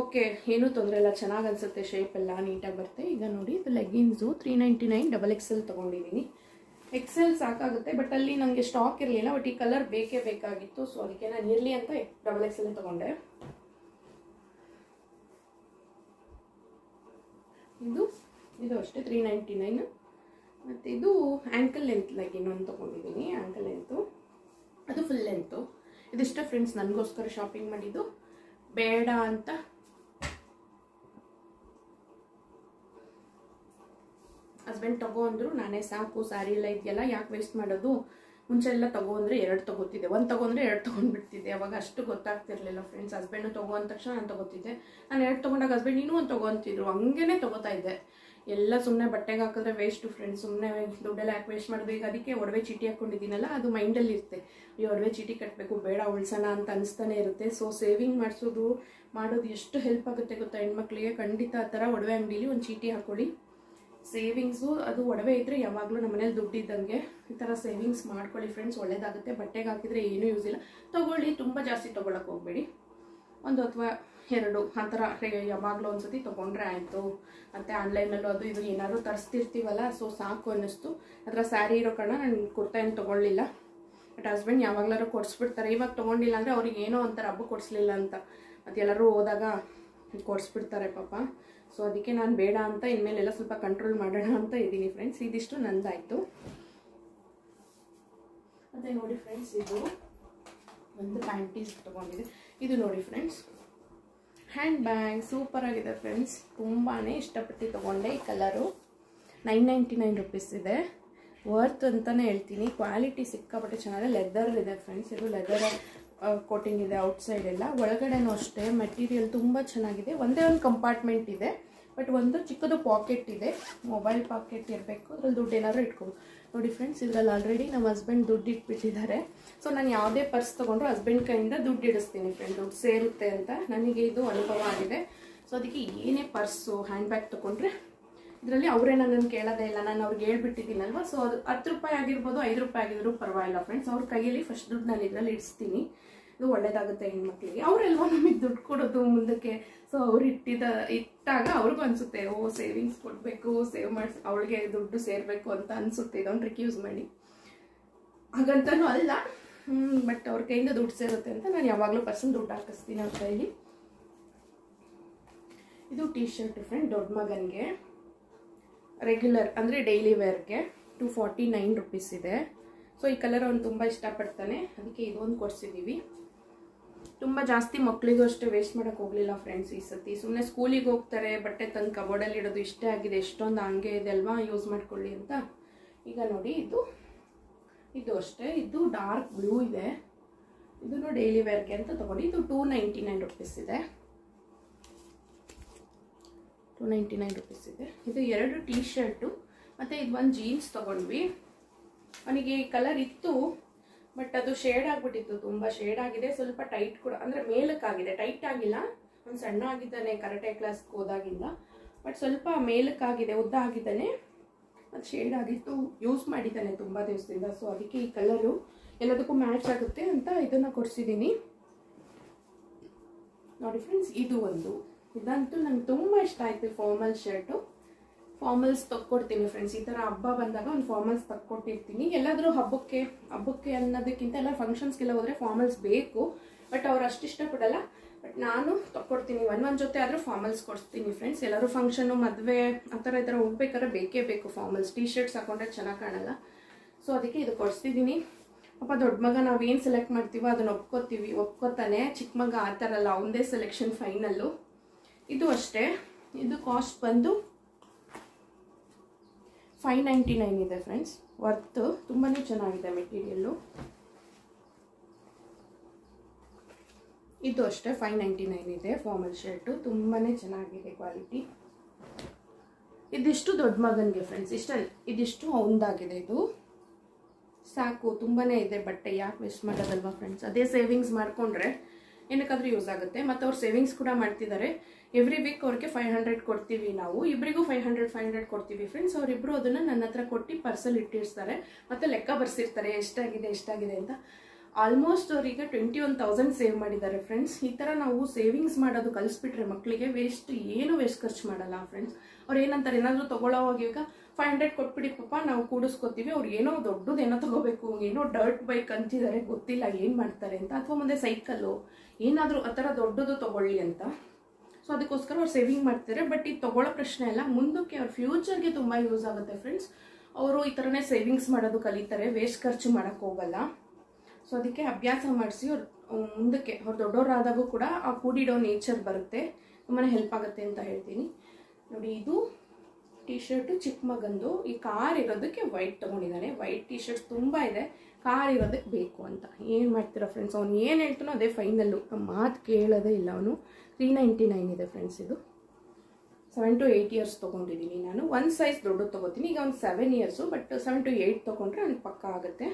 ಓಕೆ ಏನೂ ತೊಂದರೆ ಇಲ್ಲ, ಚೆನ್ನಾಗಿ ಅನಿಸುತ್ತೆ ಶೇಪ್ ಎಲ್ಲ ನೀಟಾಗಿ ಬರುತ್ತೆ. ಈಗ ನೋಡಿ, ಇದು leggings three ninety nine double X L ತೊಗೊಂಡಿದ್ದೀನಿ ಎಕ್ಸೆಲ್ ಸಾಕಾಗುತ್ತೆ ಬಟ್ ಅಲ್ಲಿ ನನಗೆ ಸ್ಟಾಕ್ ಇರಲಿಲ್ಲ ಬಟ್ ಈ ಕಲರ್ ಬೇಕೇ ಬೇಕಾಗಿತ್ತು ಸೊ ಅದಕ್ಕೆ ನಾನು ಇರಲಿ ಅಂತ ಡಬಲ್ ಎಕ್ಸೆಲ್ ತೊಗೊಂಡೆ. ಇದು ಇದು ಅಷ್ಟೇ ತ್ರೀ ನೈಂಟಿ ನೈನ್ ಮತ್ತು ಇದು ಆ್ಯಂಕಲ್ ಲೆಂತ್ ಲೈಕ್ ಇನ್ನೊಂದು ತೊಗೊಂಡಿದ್ದೀನಿ ಆ್ಯಂಕಲ್ ಲೆಂತು ಅದು ಫುಲ್ ಲೆಂತು ಇದಿಷ್ಟ ಫ್ರೆಂಡ್ಸ್ ನನಗೋಸ್ಕರ ಶಾಪಿಂಗ್ ಮಾಡಿದ್ದು. ಬೇಡ ಅಂತ. ಹಸ್ಬೆಂಡ್ ತಗೋ ಅಂದರು, ನಾನೇ ಸಾಕು ಸ್ಯಾರಿ ಎಲ್ಲ ಇದೆಯಲ್ಲ, ಯಾಕೆ ವೇಸ್ಟ್ ಮಾಡೋದು? ಮುಂಚೆ ಎಲ್ಲ ತಗೋ ಅಂದರೆ ಎರಡು ತಗೋತಿದ್ದೆ. ಒಂದು ತಗೊಂಡ್ರೆ ಎರಡು ತೊಗೊಂಡ್ಬಿಡ್ತಿದ್ದೆ. ಅವಾಗ ಅಷ್ಟು ಗೊತ್ತಾಗ್ತಿರ್ಲಿಲ್ಲ ಫ್ರೆಂಡ್ಸ್ ಹಸ್ಬೆಂಡು ತಗೋ ಅಂದ ತಕ್ಷಣ ನಾನು ತಗೋತಿದ್ದೆ. ನಾನು ಎರಡು ತೊಗೊಂಡಾಗ ಹಸ್ಬೆಂಡ್ ಇನ್ನೂ ಒಂದು ತಗೋಂತಿದ್ರು ಹಂಗೇನೆ ತಗೋತಾ ಇದ್ದೆ. ಎಲ್ಲ ಸುಮ್ಮನೆ ಬಟ್ಟೆಗೆ ಹಾಕಿದ್ರೆ ವೇಸ್ಟು ಫ್ರೆಂಡ್ಸ್ ಸುಮ್ಮನೆ ದುಡ್ಡೆಲ್ಲ ಯಾಕೆ ವೇಸ್ಟ್ ಮಾಡಿದ್ರು ಈಗ ಅದಕ್ಕೆ ಒಡವೆ ಚೀಟಿ ಹಾಕ್ಕೊಂಡಿದ್ದೀನಲ್ಲ ಅದು ಮೈಂಡಲ್ಲಿ ಇರುತ್ತೆ. ಈ ಒಡವೆ ಚೀಟಿ ಕಟ್ಟಬೇಕು ಬೇಡ, ಉಳ್ಸೋಣ ಅಂತ ಅನಿಸ್ತಾನೆ ಇರುತ್ತೆ. ಸೊ ಸೇವಿಂಗ್ ಮಾಡಿಸೋದು, ಮಾಡೋದು ಎಷ್ಟು ಹೆಲ್ಪ್ ಆಗುತ್ತೆ ಗೊತ್ತಾ? ಹೆಣ್ಮಕ್ಳಿಗೆ ಖಂಡಿತ ಆ ಥರ ಒಡವೆ ಅಂಗಡೀಲಿ ಒಂದು ಚೀಟಿ ಹಾಕೊಳ್ಳಿ. ಸೇವಿಂಗ್ಸು ಅದು ಒಡವೆ ಇದ್ದರೆ ಯಾವಾಗಲೂ ನಮ್ಮ ಮನೇಲಿ ದುಡ್ಡು ಇದ್ದಂಗೆ ಈ ಥರ ಸೇವಿಂಗ್ಸ್ ಮಾಡ್ಕೊಳ್ಳಿ ಫ್ರೆಂಡ್ಸ್ ಒಳ್ಳೇದಾಗುತ್ತೆ. ಬಟ್ಟೆಗೆ ಹಾಕಿದರೆ ಏನೂ ಯೂಸ್ ಇಲ್ಲ. ತೊಗೊಳ್ಳಿ, ತುಂಬ ಜಾಸ್ತಿ ತೊಗೊಳಕ್ಕೆ ಹೋಗಬೇಡಿ. ಒಂದು ಅಥವಾ ಎರಡು ಆ ಥರ ಯಾವಾಗಲೂ ಒಂದ್ಸತಿ ತೊಗೊಂಡ್ರೆ ಆಯಿತು. ಮತ್ತು ಆನ್ಲೈನಲ್ಲೂ ಅದು ಇದು ಏನಾದರೂ ತರಿಸ್ತಿರ್ತೀವಲ್ಲ, ಸೊ ಸಾಕು ಅನ್ನಿಸ್ತು. ಅದರ ಸ್ಯಾರಿ ಇರೋ ಕಾರಣ ನಾನು ಕುರ್ತಾ ಏನು ತೊಗೊಳ್ಳಿಲ್ಲ. ಬಟ್ ಹಸ್ಬೆಂಡ್ ಯಾವಾಗಲಾರು ಕೊಡಿಸ್ಬಿಡ್ತಾರೆ. ಇವಾಗ ತೊಗೊಂಡಿಲ್ಲ ಅಂದರೆ ಅವ್ರಿಗೆ ಏನೋ ಒಂಥರ ಹಬ್ಬ ಕೊಡಿಸ್ಲಿಲ್ಲ ಅಂತ. ಮತ್ತು ಎಲ್ಲರೂ ಹೋದಾಗ ಕೊಡಿಸ್ಬಿಡ್ತಾರೆ ಪಾಪ. ಸೊ ಅದಕ್ಕೆ ನಾನು ಬೇಡ ಅಂತ, ಇನ್ಮೇಲೆಲ್ಲ ಸ್ವಲ್ಪ ಕಂಟ್ರೋಲ್ ಮಾಡೋಣ ಅಂತ ಇದ್ದೀನಿ ಫ್ರೆಂಡ್ಸ್ ಇದಿಷ್ಟು ನಂದಾಯಿತು. ಮತ್ತು ನೋಡಿ ಫ್ರೆಂಡ್ಸ್ ಇದು ಒಂದು ಪ್ಯಾಂಟೀಸ್ ತೊಗೊಂಡಿದೆ ಇದು ನೋಡಿ ಫ್ರೆಂಡ್ಸ್ ಹ್ಯಾಂಡ್ ಬ್ಯಾಗ್ ಸೂಪರ್ ಆಗಿದೆ ಫ್ರೆಂಡ್ಸ್ ತುಂಬಾ ಇಷ್ಟಪಟ್ಟು ತೊಗೊಂಡೆ ಈ colour nine ninety nine rupees ಇದೆ. ವರ್ತ್ ಅಂತಲೇ ಹೇಳ್ತೀನಿ. ಕ್ವಾಲಿಟಿ ಸಿಕ್ಕಾಪಟ್ಟೆ ಚೆನ್ನಾಗಿದೆ. ಲೆದರ್ ಇದೆ ಫ್ರೆಂಡ್ಸ್ ಇದು ಲೆದರ್ ಕೋಟಿಂಗ್ ಇದೆ ಔಟ್ಸೈಡ್ ಎಲ್ಲ. ಒಳಗಡೆನೂ ಅಷ್ಟೇ. ಮೆಟೀರಿಯಲ್ ತುಂಬ ಚೆನ್ನಾಗಿದೆ. ಒಂದೇ ಒಂದು ಕಂಪಾರ್ಟ್ಮೆಂಟ್ ಇದೆ. ಬಟ್ ಒಂದು ಚಿಕ್ಕದು ಪಾಕೆಟ್ ಇದೆ. ಮೊಬೈಲ್ ಪಾಕೆಟ್ ಇರಬೇಕು. ಅದ್ರಲ್ಲಿ ದುಡ್ಡು ಏನಾದರೂ ಇಟ್ಕೋಬೋದು. ನೋಡಿ ಫ್ರೆಂಡ್ಸ್ ಇದರಲ್ಲಿ ಆಲ್ರೆಡಿ ನಮ್ಮ ಹಸ್ಬೆಂಡ್ ದುಡ್ಡು ಇಟ್ಬಿಟ್ಟಿದ್ದಾರೆ. ಸೊ ನಾನು ಯಾವುದೇ ಪರ್ಸ್ ತೊಗೊಂಡ್ರು ಹಸ್ಬೆಂಡ್ ಕೈಯಿಂದ ದುಡ್ಡು ಇಡಿಸ್ತೀನಿ ಫ್ರೆಂಡ್ ದುಡ್ಡು ಸೇರುತ್ತೆ ಅಂತ. ನನಗೆ ಇದು ಅನುಭವ ಆಗಿದೆ. ಸೊ ಅದಕ್ಕೆ ಏನೇ ಪರ್ಸು ಹ್ಯಾಂಡ್ ಬ್ಯಾಗ್ ತೊಗೊಂಡ್ರೆ ಇದರಲ್ಲಿ ಅವರೇ ನನ್ನನ್ನು ಕೇಳೋದೇ ಇಲ್ಲ. ನಾನು ಅವ್ರಿಗೆ ಹೇಳ್ಬಿಟ್ಟಿದ್ದೀನಲ್ವ? ಸೊ ಅದು ಹತ್ತು ರೂಪಾಯಿ ಆಗಿರ್ಬೋದು, ಐದು ರೂಪಾಯಿ ಆಗಿದ್ರು ಪರವಾಗಿಲ್ಲ ಫ್ರೆಂಡ್ಸ್ ಅವ್ರ ಕೈಯಲ್ಲಿ ಫಸ್ಟ್ ದುಡ್ಡು ನಾನು ಇದರಲ್ಲಿ ಇಡಿಸ್ತೀನಿ. ಇದು ಒಳ್ಳೇದಾಗುತ್ತೆ ಹೆಣ್ಮಕ್ಳಿಗೆ. ಅವರೆಲ್ವ ನಮಗೆ ದುಡ್ಡು ಕೊಡೋದು ಮುಂದಕ್ಕೆ. ಸೊ ಅವ್ರು ಇಟ್ಟಿದ, ಇಟ್ಟಾಗ ಅವ್ರಿಗೂ ಅನ್ಸುತ್ತೆ, ಓ ಸೇವಿಂಗ್ಸ್ ಕೊಡಬೇಕು ಸೇವ್ ಮಾಡಿಸ್, ಅವಳಿಗೆ ದುಡ್ಡು ಸೇರಬೇಕು ಅಂತ ಅನ್ಸುತ್ತೆ. ಇದೊಂದು ಟ್ರಿಕ್ ಯೂಸ್ ಮಾಡಿ. ಹಾಗಂತನೂ ಅಲ್ಲ. ಬಟ್ ಅವ್ರ ಕೈಯಿಂದ ದುಡ್ಡು ಸೇರುತ್ತೆ ಅಂತ ನಾನು ಯಾವಾಗಲೂ ಪರ್ಸನ್ ದುಡ್ಡು ಹಾಕಿಸ್ತೀನಿ ಅಂತ ಹೇಳಿ. ಇದು ಟೀ ಶರ್ಟ್ ಫ್ರೆಂಡ್ ದೊಡ್ಡ ಮಗನಿಗೆ. ರೆಗ್ಯುಲರ್ ಅಂದರೆ ಡೈಲಿ ವೇರ್ಗೆ ಟು ಫಾರ್ಟಿ ನೈನ್ ರುಪೀಸ್ ಇದೆ. ಸೊ ಈ ಕಲರ್ ಅವ್ನು ತುಂಬ ಇಷ್ಟಪಡ್ತಾನೆ. ಅದಕ್ಕೆ ಇದೊಂದು ಕೊಡಿಸಿದ್ದೀವಿ ತುಂಬ ಜಾಸ್ತಿ ಮಕ್ಕಳಿಗೂ ಅಷ್ಟೇ ವೇಸ್ಟ್ ಮಾಡೋಕೆ ಹೋಗಲಿಲ್ಲ ಫ್ರೆಂಡ್ಸ್ ಈ ಸತಿ ಸುಮ್ಮನೆ ಸ್ಕೂಲಿಗೆ ಹೋಗ್ತಾರೆ, ಬಟ್ಟೆ ತಂದು ಕಬೋರ್ಡಲ್ಲಿ ಇಡೋದು ಇಷ್ಟೇ ಆಗಿದೆ. ಎಷ್ಟೊಂದು ಹಂಗೆ ಇದೆ ಅಲ್ವಾ? ಯೂಸ್ ಮಾಡ್ಕೊಳ್ಳಿ ಅಂತ. ಈಗ ನೋಡಿ, ಇದು ಇದು ಅಷ್ಟೇ. ಇದು ಡಾರ್ಕ್ ಬ್ಲೂ ಇದೆ. ಇದನ್ನು ಡೈಲಿ ವೇರ್ಗೆ ಅಂತ ತೊಗೊಂಡು, ಇದು ಟೂ ನೈಂಟಿ ನೈನ್ ರುಪೀಸ್ ಇದೆ. ಟೂ ನೈಂಟಿ ನೈನ್ ರುಪೀಸ್ ಇದೆ. ಇದು ಎರಡು ಟೀ ಶರ್ಟು ಮತ್ತು ಇದು ಒಂದು ಜೀನ್ಸ್ ತೊಗೊಂಡ್ವಿ. ಅವನಿಗೆ ಕಲರ್ ಇತ್ತು ಬಟ್ ಅದು ಶೇಡ್ ಆಗಿಬಿಟ್ಟಿತ್ತು, ತುಂಬ ಶೇಡ್ ಆಗಿದೆ. ಸ್ವಲ್ಪ ಟೈಟ್ ಕೂಡ, ಅಂದರೆ ಮೇಲಕ್ಕಾಗಿದೆ. ಟೈಟ್ ಆಗಿಲ್ಲ. ಒಂದು ಸಣ್ಣ ಆಗಿದ್ದಾನೆ ಕರಾಟೆ ಕ್ಲಾಸ್ಗೆ ಹೋದಾಗಿಂದ. ಬಟ್ ಸ್ವಲ್ಪ ಮೇಲಕ್ಕಾಗಿದೆ, ಉದ್ದ ಆಗಿದ್ದಾನೆ. ಅದು ಶೇಡ್ ಆಗಿತ್ತು. ಯೂಸ್ ಮಾಡಿದ್ದಾನೆ ತುಂಬ ದಿವಸದಿಂದ. ಸೊ ಅದಕ್ಕೆ ಈ ಕಲರು ಎಲ್ಲದಕ್ಕೂ ಮ್ಯಾಚ್ ಆಗುತ್ತೆ ಅಂತ ಇದನ್ನು ಕೊಡಿಸಿದ್ದೀನಿ. ನೋಡಿ ಫ್ರೆಂಡ್ಸ್ ಇದು ಒಂದು. ಇದಂತೂ ನಂಗೆ ತುಂಬ ಇಷ್ಟ ಆಯಿತು ಫಾರ್ಮಲ್ ಶರ್ಟು ಫಾರ್ಮಲ್ಸ್ ತಕ್ಕೊಡ್ತೀನಿ ಫ್ರೆಂಡ್ಸ್ ಈ ಥರ ಹಬ್ಬ ಬಂದಾಗ ಒಂದು ಫಾರ್ಮಲ್ಸ್ ತಕ್ಕೊಟ್ಟಿರ್ತೀನಿ. ಎಲ್ಲಾದರೂ ಹಬ್ಬಕ್ಕೆ ಹಬ್ಬಕ್ಕೆ ಅನ್ನೋದಕ್ಕಿಂತ ಎಲ್ಲ ಫಂಕ್ಷನ್ಸ್ಗೆಲ್ಲ ಹೋದರೆ ಫಾರ್ಮಲ್ಸ್ ಬೇಕು. ಬಟ್ ಅವ್ರು ಅಷ್ಟು ಇಷ್ಟಪಡಲ್ಲ. ಬಟ್ ನಾನು ತಕ್ಕೊಡ್ತೀನಿ. ಒಂದು ಒಂದು ಜೊತೆ ಆದರೂ ಫಾರ್ಮಲ್ಸ್ ಕೊಡ್ತೀನಿ ಫ್ರೆಂಡ್ಸ್ ಎಲ್ಲರೂ ಫಂಕ್ಷನು ಮದುವೆ, ಆ ಥರ ಈ ಥರ ಹೋಗ್ಬೇಕಾದ್ರೆ ಬೇಕೇ ಬೇಕು ಫಾರ್ಮಲ್ಸ್ ಟೀ ಶರ್ಟ್ಸ್ ಹಾಕೊಂಡ್ರೆ ಚೆನ್ನಾಗಿ ಕಾಣಲ್ಲ. ಸೊ ಅದಕ್ಕೆ ಇದು ಕೊಡಿಸ್ತಿದ್ದೀನಿ. ಪಾಪ ದೊಡ್ಡ ಮಗ ನಾವೇನು ಸೆಲೆಕ್ಟ್ ಮಾಡ್ತೀವೋ ಅದನ್ನ ಒಪ್ಕೋತೀವಿ. ಒಪ್ಕೋತಾನೆ. ಚಿಕ್ಕ ಮಗ ಆ ಥರ ಅಲ್ಲ. ಅವನದೇ ಸೆಲೆಕ್ಷನ್ ಫೈನಲ್ಲು ಇದು ಅಷ್ಟೇ. ಇದು ಕಾಸ್ಟ್ ಬಂದು ಫೈವ್ ನೈಂಟಿ ನೈನ್ ಇದೆ ಫ್ರೆಂಡ್ಸ್. ವರ್ತ್ ತುಂಬಾ ಚೆನ್ನಾಗಿದೆ ಮೆಟೀರಿಯಲ್ಲು. ಇದು ಅಷ್ಟೇ, ಫೈವ್ ನೈಂಟಿ ನೈನ್ ಇದೆ ಫಾರ್ಮಲ್ ಶರ್ಟು ತುಂಬಾ ಚೆನ್ನಾಗಿದೆ ಕ್ವಾಲಿಟಿ ಇದಿಷ್ಟು ದೊಡ್ಡ ಮಗನಿಗೆ ಫ್ರೆಂಡ್ಸ್ ಇಷ್ಟ ಇದಿಷ್ಟು ಒಂದಾಗಿದೆ ಇದು. ಸಾಕು ತುಂಬಾ ಇದೆ ಬಟ್ಟೆ, ಯಾಕೆ ವೇಸ್ಟ್ ಮಾಡೋದಲ್ವಾ ಫ್ರೆಂಡ್ಸ್ ಅದೇ ಸೇವಿಂಗ್ಸ್ ಮಾಡಿಕೊಂಡ್ರೆ ಏನಕ್ಕಾದ್ರೂ ಯೂಸ್ ಆಗುತ್ತೆ. ಮತ್ತು ಅವ್ರು ಸೇವಿಂಗ್ಸ್ ಕೂಡ ಮಾಡ್ತಿದ್ದಾರೆ ಎವ್ರಿ ವೀಕ್ ಅವ್ರಿಗೆ ಫೈವ್ ಹಂಡ್ರೆಡ್ ಕೊಡ್ತೀವಿ ನಾವು. ಇಬ್ಬರಿಗೂ ಫೈವ್ ಹಂಡ್ರೆಡ್ ಫೈವ್ ಹಂಡ್ರೆಡ್ ಕೊಡ್ತೀವಿ ಫ್ರೆಂಡ್ಸ್ ಅವರಿಬ್ಬರು ಅದನ್ನು ನನ್ನ ಹತ್ರ ಕೊಟ್ಟು ಪರ್ಸಲ್ ಇಟ್ಟಿರ್ತಾರೆ ಮತ್ತು ಲೆಕ್ಕ ಬರ್ಸಿರ್ತಾರೆ. ಎಷ್ಟಾಗಿದೆ ಎಷ್ಟಾಗಿದೆ ಅಂತ. ಆಲ್ಮೋಸ್ಟ್ ಅವರಿಗೆ ಟ್ವೆಂಟಿ ಒನ್ ತೌಸಂಡ್ ಸೇವ್ ಮಾಡಿದ್ದಾರೆ ಫ್ರೆಂಡ್ಸ್ ಈ ಥರ ನಾವು ಸೇವಿಂಗ್ಸ್ ಮಾಡೋದು ಕಲಿಸ್ಬಿಟ್ರೆ ಮಕ್ಕಳಿಗೆ ವೇಸ್ಟ್ ಏನು ವೇಸ್ಟ್ ಖರ್ಚು ಮಾಡಲ್ಲ ಫ್ರೆಂಡ್ಸ್ ಅವ್ರು ಏನಂತಾರೆ, ಏನಾದರೂ ತೊಗೊಳ್ಳೋವಾಗ ಈಗ ಫೈವ್ ಹಂಡ್ರೆಡ್ ಕೊಟ್ಬಿಡಿ ಪಾಪ ನಾವು ಕೂಡಿಸ್ಕೊತೀವಿ. ಅವ್ರು ಏನೋ ದೊಡ್ಡದು ಏನೋ ತಗೋಬೇಕು. ಏನೋ ಡರ್ಟ್ ಬೈಕ್ ಅಂತಿದ್ದಾರೆ ಗೊತ್ತಿಲ್ಲ ಏನು ಮಾಡ್ತಾರೆ ಅಂತ. ಅಥವಾ ಮುಂದೆ ಸೈಕಲ್ಲು ಏನಾದರೂ ಆ ಥರ ದೊಡ್ಡದು ತಗೊಳ್ಳಿ ಅಂತ. ಸೊ ಅದಕ್ಕೋಸ್ಕರ ಅವ್ರು ಸೇವಿಂಗ್ ಮಾಡ್ತಾರೆ. ಬಟ್ ಇದು ತಗೊಳ್ಳೋ ಪ್ರಶ್ನೆ ಇಲ್ಲ ಮುಂದಕ್ಕೆ ಅವ್ರ ಫ್ಯೂಚರ್ಗೆ ತುಂಬ ಯೂಸ್ ಆಗುತ್ತೆ ಫ್ರೆಂಡ್ಸ್ ಅವರು ಈ ಥರನೇ ಸೇವಿಂಗ್ಸ್ ಮಾಡೋದು ಕಲಿತಾರೆ. ವೇಸ್ಟ್ ಖರ್ಚು ಮಾಡೋಕ್ಕೆ ಹೋಗಲ್ಲ. ಸೊ ಅದಕ್ಕೆ ಅಭ್ಯಾಸ ಮಾಡಿಸಿ ಅವ್ರು ಮುಂದಕ್ಕೆ ಅವ್ರು ದೊಡ್ಡವರಾದಾಗೂ ಕೂಡ ಆ ಕೂಡಿಡೋ ನೇಚರ್ ಬರುತ್ತೆ. ತುಂಬಾ ಹೆಲ್ಪ್ ಆಗುತ್ತೆ ಅಂತ ಹೇಳ್ತೀನಿ. ನೋಡಿ, ಇದು ಟೀ ಶರ್ಟು ಚಿಕ್ಕ ಮಗಂದು ಈ ಕಾರ್ ಇರೋದಕ್ಕೆ ವೈಟ್ ತೊಗೊಂಡಿದ್ದಾನೆ ವೈಟ್ ಟೀ ಶರ್ಟ್ಸ್ ತುಂಬ ಇದೆ. ಕಾರ್ ಇರೋದಕ್ಕೆ ಬೇಕು ಅಂತ. ಏನು ಮಾಡ್ತೀರಾ ಫ್ರೆಂಡ್ಸ್ ಅವ್ನು ಏನು ಹೇಳ್ತಾನೋ ಅದೇ ಫೈನಲ್ಲು ಮಾತು ಕೇಳೋದೇ ಇಲ್ಲ ಅವನು. ತ್ರೀ ನೈಂಟಿ ನೈನ್ ಇದೆ ಫ್ರೆಂಡ್ಸ್ ಇದು. ಸೆವೆನ್ ಟು ಏಯ್ಟ್ ಇಯರ್ಸ್ ತೊಗೊಂಡಿದ್ದೀನಿ ನಾನು. ಒನ್ ಸೈಜ್ ದೊಡ್ಡದು ತೊಗೋತೀನಿ. ಈಗ ಅವ್ನು seven years but seven to eight ತೊಗೊಂಡ್ರೆ ಅವ್ನು ಪಕ್ಕ ಆಗುತ್ತೆ.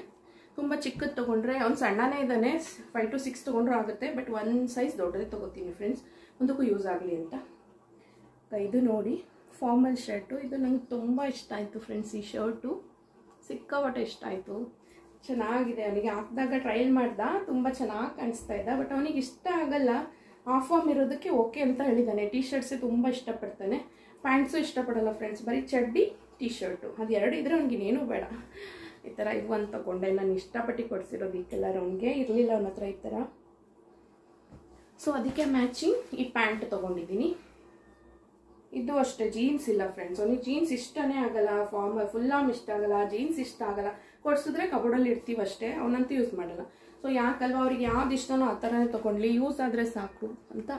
ತುಂಬ ಚಿಕ್ಕದು ತೊಗೊಂಡ್ರೆ ಅವ್ನು ಸಣ್ಣನೇ ಇದ್ದಾನೆ ಫೈವ್ ಟು ಸಿಕ್ಸ್ ತೊಗೊಂಡ್ರೂ ಆಗುತ್ತೆ ಬಟ್ ಒನ್ ಸೈಜ್ ದೊಡ್ಡದೇ ತೊಗೋತೀನಿ ಫ್ರೆಂಡ್ಸ್ ಒಂದಕ್ಕೂ ಯೂಸ್ ಆಗಲಿ ಅಂತ. ಇದು ನೋಡಿ ಫಾರ್ಮಲ್ ಶರ್ಟು ಇದು ನಂಗೆ ತುಂಬ ಇಷ್ಟ ಆಯಿತು ಫ್ರೆಂಡ್ಸ್ ಈ ಶರ್ಟು ಸಿಕ್ಕಾಪಟ್ಟೆ ಇಷ್ಟ ಆಯಿತು. ಚೆನ್ನಾಗಿದೆ. ಅವನಿಗೆ ಹಾಕಿದಾಗ ಟ್ರಯಲ್ ಮಾಡ್ದ, ತುಂಬ ಚೆನ್ನಾಗಿ ಕಾಣಿಸ್ತಾ ಇದ್ದ. ಬಟ್ ಅವನಿಗೆ ಇಷ್ಟ ಆಗಲ್ಲ ಆಫ್ ಫಾರ್ಮ್ ಇರೋದಕ್ಕೆ ಓಕೆ ಅಂತ ಹೇಳಿದ್ದಾನೆ ಟೀ ಶರ್ಟ್ಸೇ ತುಂಬ ಇಷ್ಟಪಡ್ತಾನೆ. ಪ್ಯಾಂಟ್ಸು ಇಷ್ಟಪಡಲ್ಲ ಫ್ರೆಂಡ್ಸ್ ಬರೀ ಚಡ್ಡಿ ಟೀ ಶರ್ಟು ಅದು ಎರಡು ಇದ್ರೆ ಅವ್ನಿಗೇನು ಬೇಡ. ಈ ಥರ ಇದು ಅಂತ ತಗೊಂಡೆ. ನಾನು ಇಷ್ಟಪಟ್ಟು ಕೊಡಿಸಿರೋದು ಈ ಕಲರ್ ಅವನಿಗೆ. ಇರಲಿಲ್ಲ ಅವನ ಹತ್ರ ಈ ಥರ ಸೊ ಅದಕ್ಕೆ ಮ್ಯಾಚಿಂಗ್ ಈ ಪ್ಯಾಂಟ್ ತೊಗೊಂಡಿದ್ದೀನಿ. ಇದು ಅಷ್ಟೇ ಜೀನ್ಸ್ ಇಲ್ಲ ಫ್ರೆಂಡ್ಸ್ ಅವನಿಗೆ ಜೀನ್ಸ್ ಇಷ್ಟನೇ ಆಗಲ್ಲ ಫಾರ್ಮ್ ಫುಲ್ ಆಮ್ ಇಷ್ಟ ಆಗಲ್ಲ ಜೀನ್ಸ್ ಇಷ್ಟ ಆಗಲ್ಲ. ಕೊಡ್ಸಿದ್ರೆ ಕಬೋರ್ಡಲ್ಲಿ ಇರ್ತೀವಿ ಅಷ್ಟೇ, ಅವನಂತೂ ಯೂಸ್ ಮಾಡಲ್ಲ. ಸೊ ಯಾಕಲ್ವಾ, ಅವ್ರಿಗೆ ಯಾವ್ದು ಇಷ್ಟನೋ ಆ ಥರನೇ ತೊಗೊಂಡ್ಲಿ ಯೂಸ್ ಆದರೆ ಸಾಕು ಅಂತ.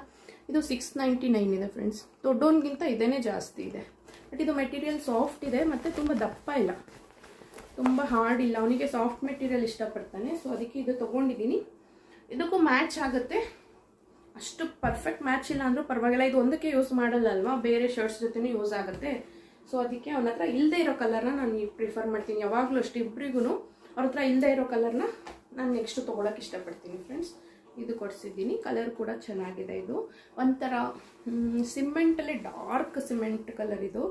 ಇದು ಸಿಕ್ಸ್ ನೈಂಟಿ ನೈನ್ ಇದೆ ಫ್ರೆಂಡ್ಸ್ ದೊಡ್ಡೋನ್ಗಿಂತ ಇದೇನೇ ಜಾಸ್ತಿ ಇದೆ. ಬಟ್ ಇದು ಮೆಟೀರಿಯಲ್ ಸಾಫ್ಟ್ ಇದೆ, ಮತ್ತು ತುಂಬ ದಪ್ಪ ಇಲ್ಲ. ತುಂಬ ಹಾರ್ಡ್ ಇಲ್ಲ. ಅವನಿಗೆ ಸಾಫ್ಟ್ ಮೆಟೀರಿಯಲ್ ಇಷ್ಟಪಡ್ತಾನೆ. ಸೊ ಅದಕ್ಕೆ ಇದು ತೊಗೊಂಡಿದ್ದೀನಿ. ಇದಕ್ಕೂ ಮ್ಯಾಚ್ ಆಗುತ್ತೆ. ಅಷ್ಟು ಪರ್ಫೆಕ್ಟ್ ಮ್ಯಾಚ್ ಇಲ್ಲ ಅಂದರೂ ಪರವಾಗಿಲ್ಲ. ಇದು ಒಂದಕ್ಕೆ ಯೂಸ್ ಮಾಡಲ್ಲ ಅಲ್ವಾ? ಬೇರೆ ಶರ್ಟ್ಸ್ ಜೊತೆನೂ ಯೂಸ್ ಆಗುತ್ತೆ. ಸೊ ಅದಕ್ಕೆ ಅವನ ಹತ್ರ ಇಲ್ಲದೆ ಇರೋ ಕಲರ್ನ ನಾನು ಪ್ರಿಫರ್ ಮಾಡ್ತೀನಿ. ಯಾವಾಗಲೂ ಅಷ್ಟು ಇಬ್ಬರಿಗೂ ಅವ್ರ ಹತ್ರ ಇಲ್ಲದೆ ಇರೋ ಕಲರ್ನ ನಾನು ನೆಕ್ಸ್ಟ್ ತೊಗೊಳಕ್ಕೆ ಇಷ್ಟಪಡ್ತೀನಿ ಫ್ರೆಂಡ್ಸ್ ಇದು ಕೊಡಿಸಿದ್ದೀನಿ. ಕಲರ್ ಕೂಡ ಚೆನ್ನಾಗಿದೆ ಇದು. ಒಂಥರ ಸಿಮೆಂಟಲ್ಲೇ ಡಾರ್ಕ್ ಸಿಮೆಂಟ್ ಕಲರ್ ಇದು.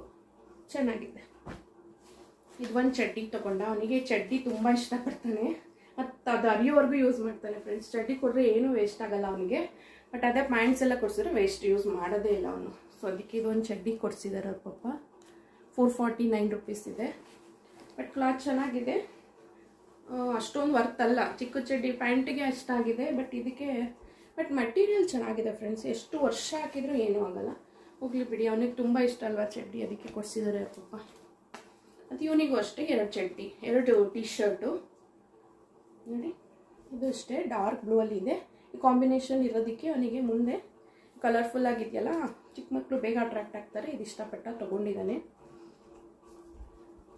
ಚೆನ್ನಾಗಿದೆ. ಇದು ಒಂದು ಚಡ್ಡಿ ತೊಗೊಂಡ. ಅವನಿಗೆ ಚಡ್ಡಿ ತುಂಬ ಇಷ್ಟಪಡ್ತಾನೆ. ಮತ್ತು ಅದು ಅರಿಯೋವರೆಗೂ ಯೂಸ್ ಮಾಡ್ತಾನೆ ಫ್ರೆಂಡ್ಸ್ ಚಡ್ಡಿ ಕೊಟ್ಟರೆ ಏನೂ ವೇಸ್ಟ್ ಆಗಲ್ಲ ಅವನಿಗೆ. ಬಟ್ ಅದೇ ಪ್ಯಾಂಟ್ಸ್ ಎಲ್ಲ ಕೊಡಿಸಿದ್ರೆ ವೇಸ್ಟ್ ಯೂಸ್ ಮಾಡೋದೇ ಇಲ್ಲ ಅವನು. ಸೊ ಅದಕ್ಕೆ ಇದೊಂದು ಚಡ್ಡಿ ಕೊಡಿಸಿದ್ದಾರೆ ಅವ್ರ ಪಪ್ಪ. ಫೋರ್ ಫಾರ್ಟಿ ನೈನ್ ರುಪೀಸ್ ಇದೆ. ಬಟ್ ಕ್ಲಾತ್ ಚೆನ್ನಾಗಿದೆ. ಅಷ್ಟೊಂದು ವರ್ತ್ ಅಲ್ಲ. ಚಿಕ್ಕ ಚಡ್ಡಿ ಪ್ಯಾಂಟಿಗೆ ಅಷ್ಟಾಗಿದೆ ಬಟ್ ಇದಕ್ಕೆ ಬಟ್ ಮಟೀರಿಯಲ್ ಚೆನ್ನಾಗಿದೆ ಫ್ರೆಂಡ್ಸ್ ಎಷ್ಟು ವರ್ಷ ಹಾಕಿದರೂ ಏನೂ ಆಗಲ್ಲ. ಹೋಗ್ಲಿ ಬಿಡಿ, ಅವನಿಗೆ ತುಂಬ ಇಷ್ಟ ಅಲ್ವಾ ಚಡ್ಡಿ ಅದಕ್ಕೆ ಕೊಡಿಸಿದ್ದಾರೆ ಪಾಪ ಮತ್ತು ಇವನಿಗೂ ಅಷ್ಟೇ ಎರಡು ಚಡ್ಡಿ. ಎರಡು ಟಿ ಶರ್ಟು ನೋಡಿ, ಇದು ಅಷ್ಟೇ ಡಾರ್ಕ್ ಬ್ಲೂ ಅಲ್ಲಿ ಇದೆ. ಈ ಕಾಂಬಿನೇಷನ್ ಇರೋದಕ್ಕೆ ಅವನಿಗೆ ಮುಂದೆ ಕಲರ್ಫುಲ್ ಆಗಿದೆಯಲ್ಲ, ಚಿಕ್ಕ ಮಕ್ಕಳು ಬೇಗ ಅಟ್ರಾಕ್ಟ್ ಆಗ್ತಾರೆ ಇದು ಇಷ್ಟಪಟ್ಟ ತೊಗೊಂಡಿದ್ದಾನೆ.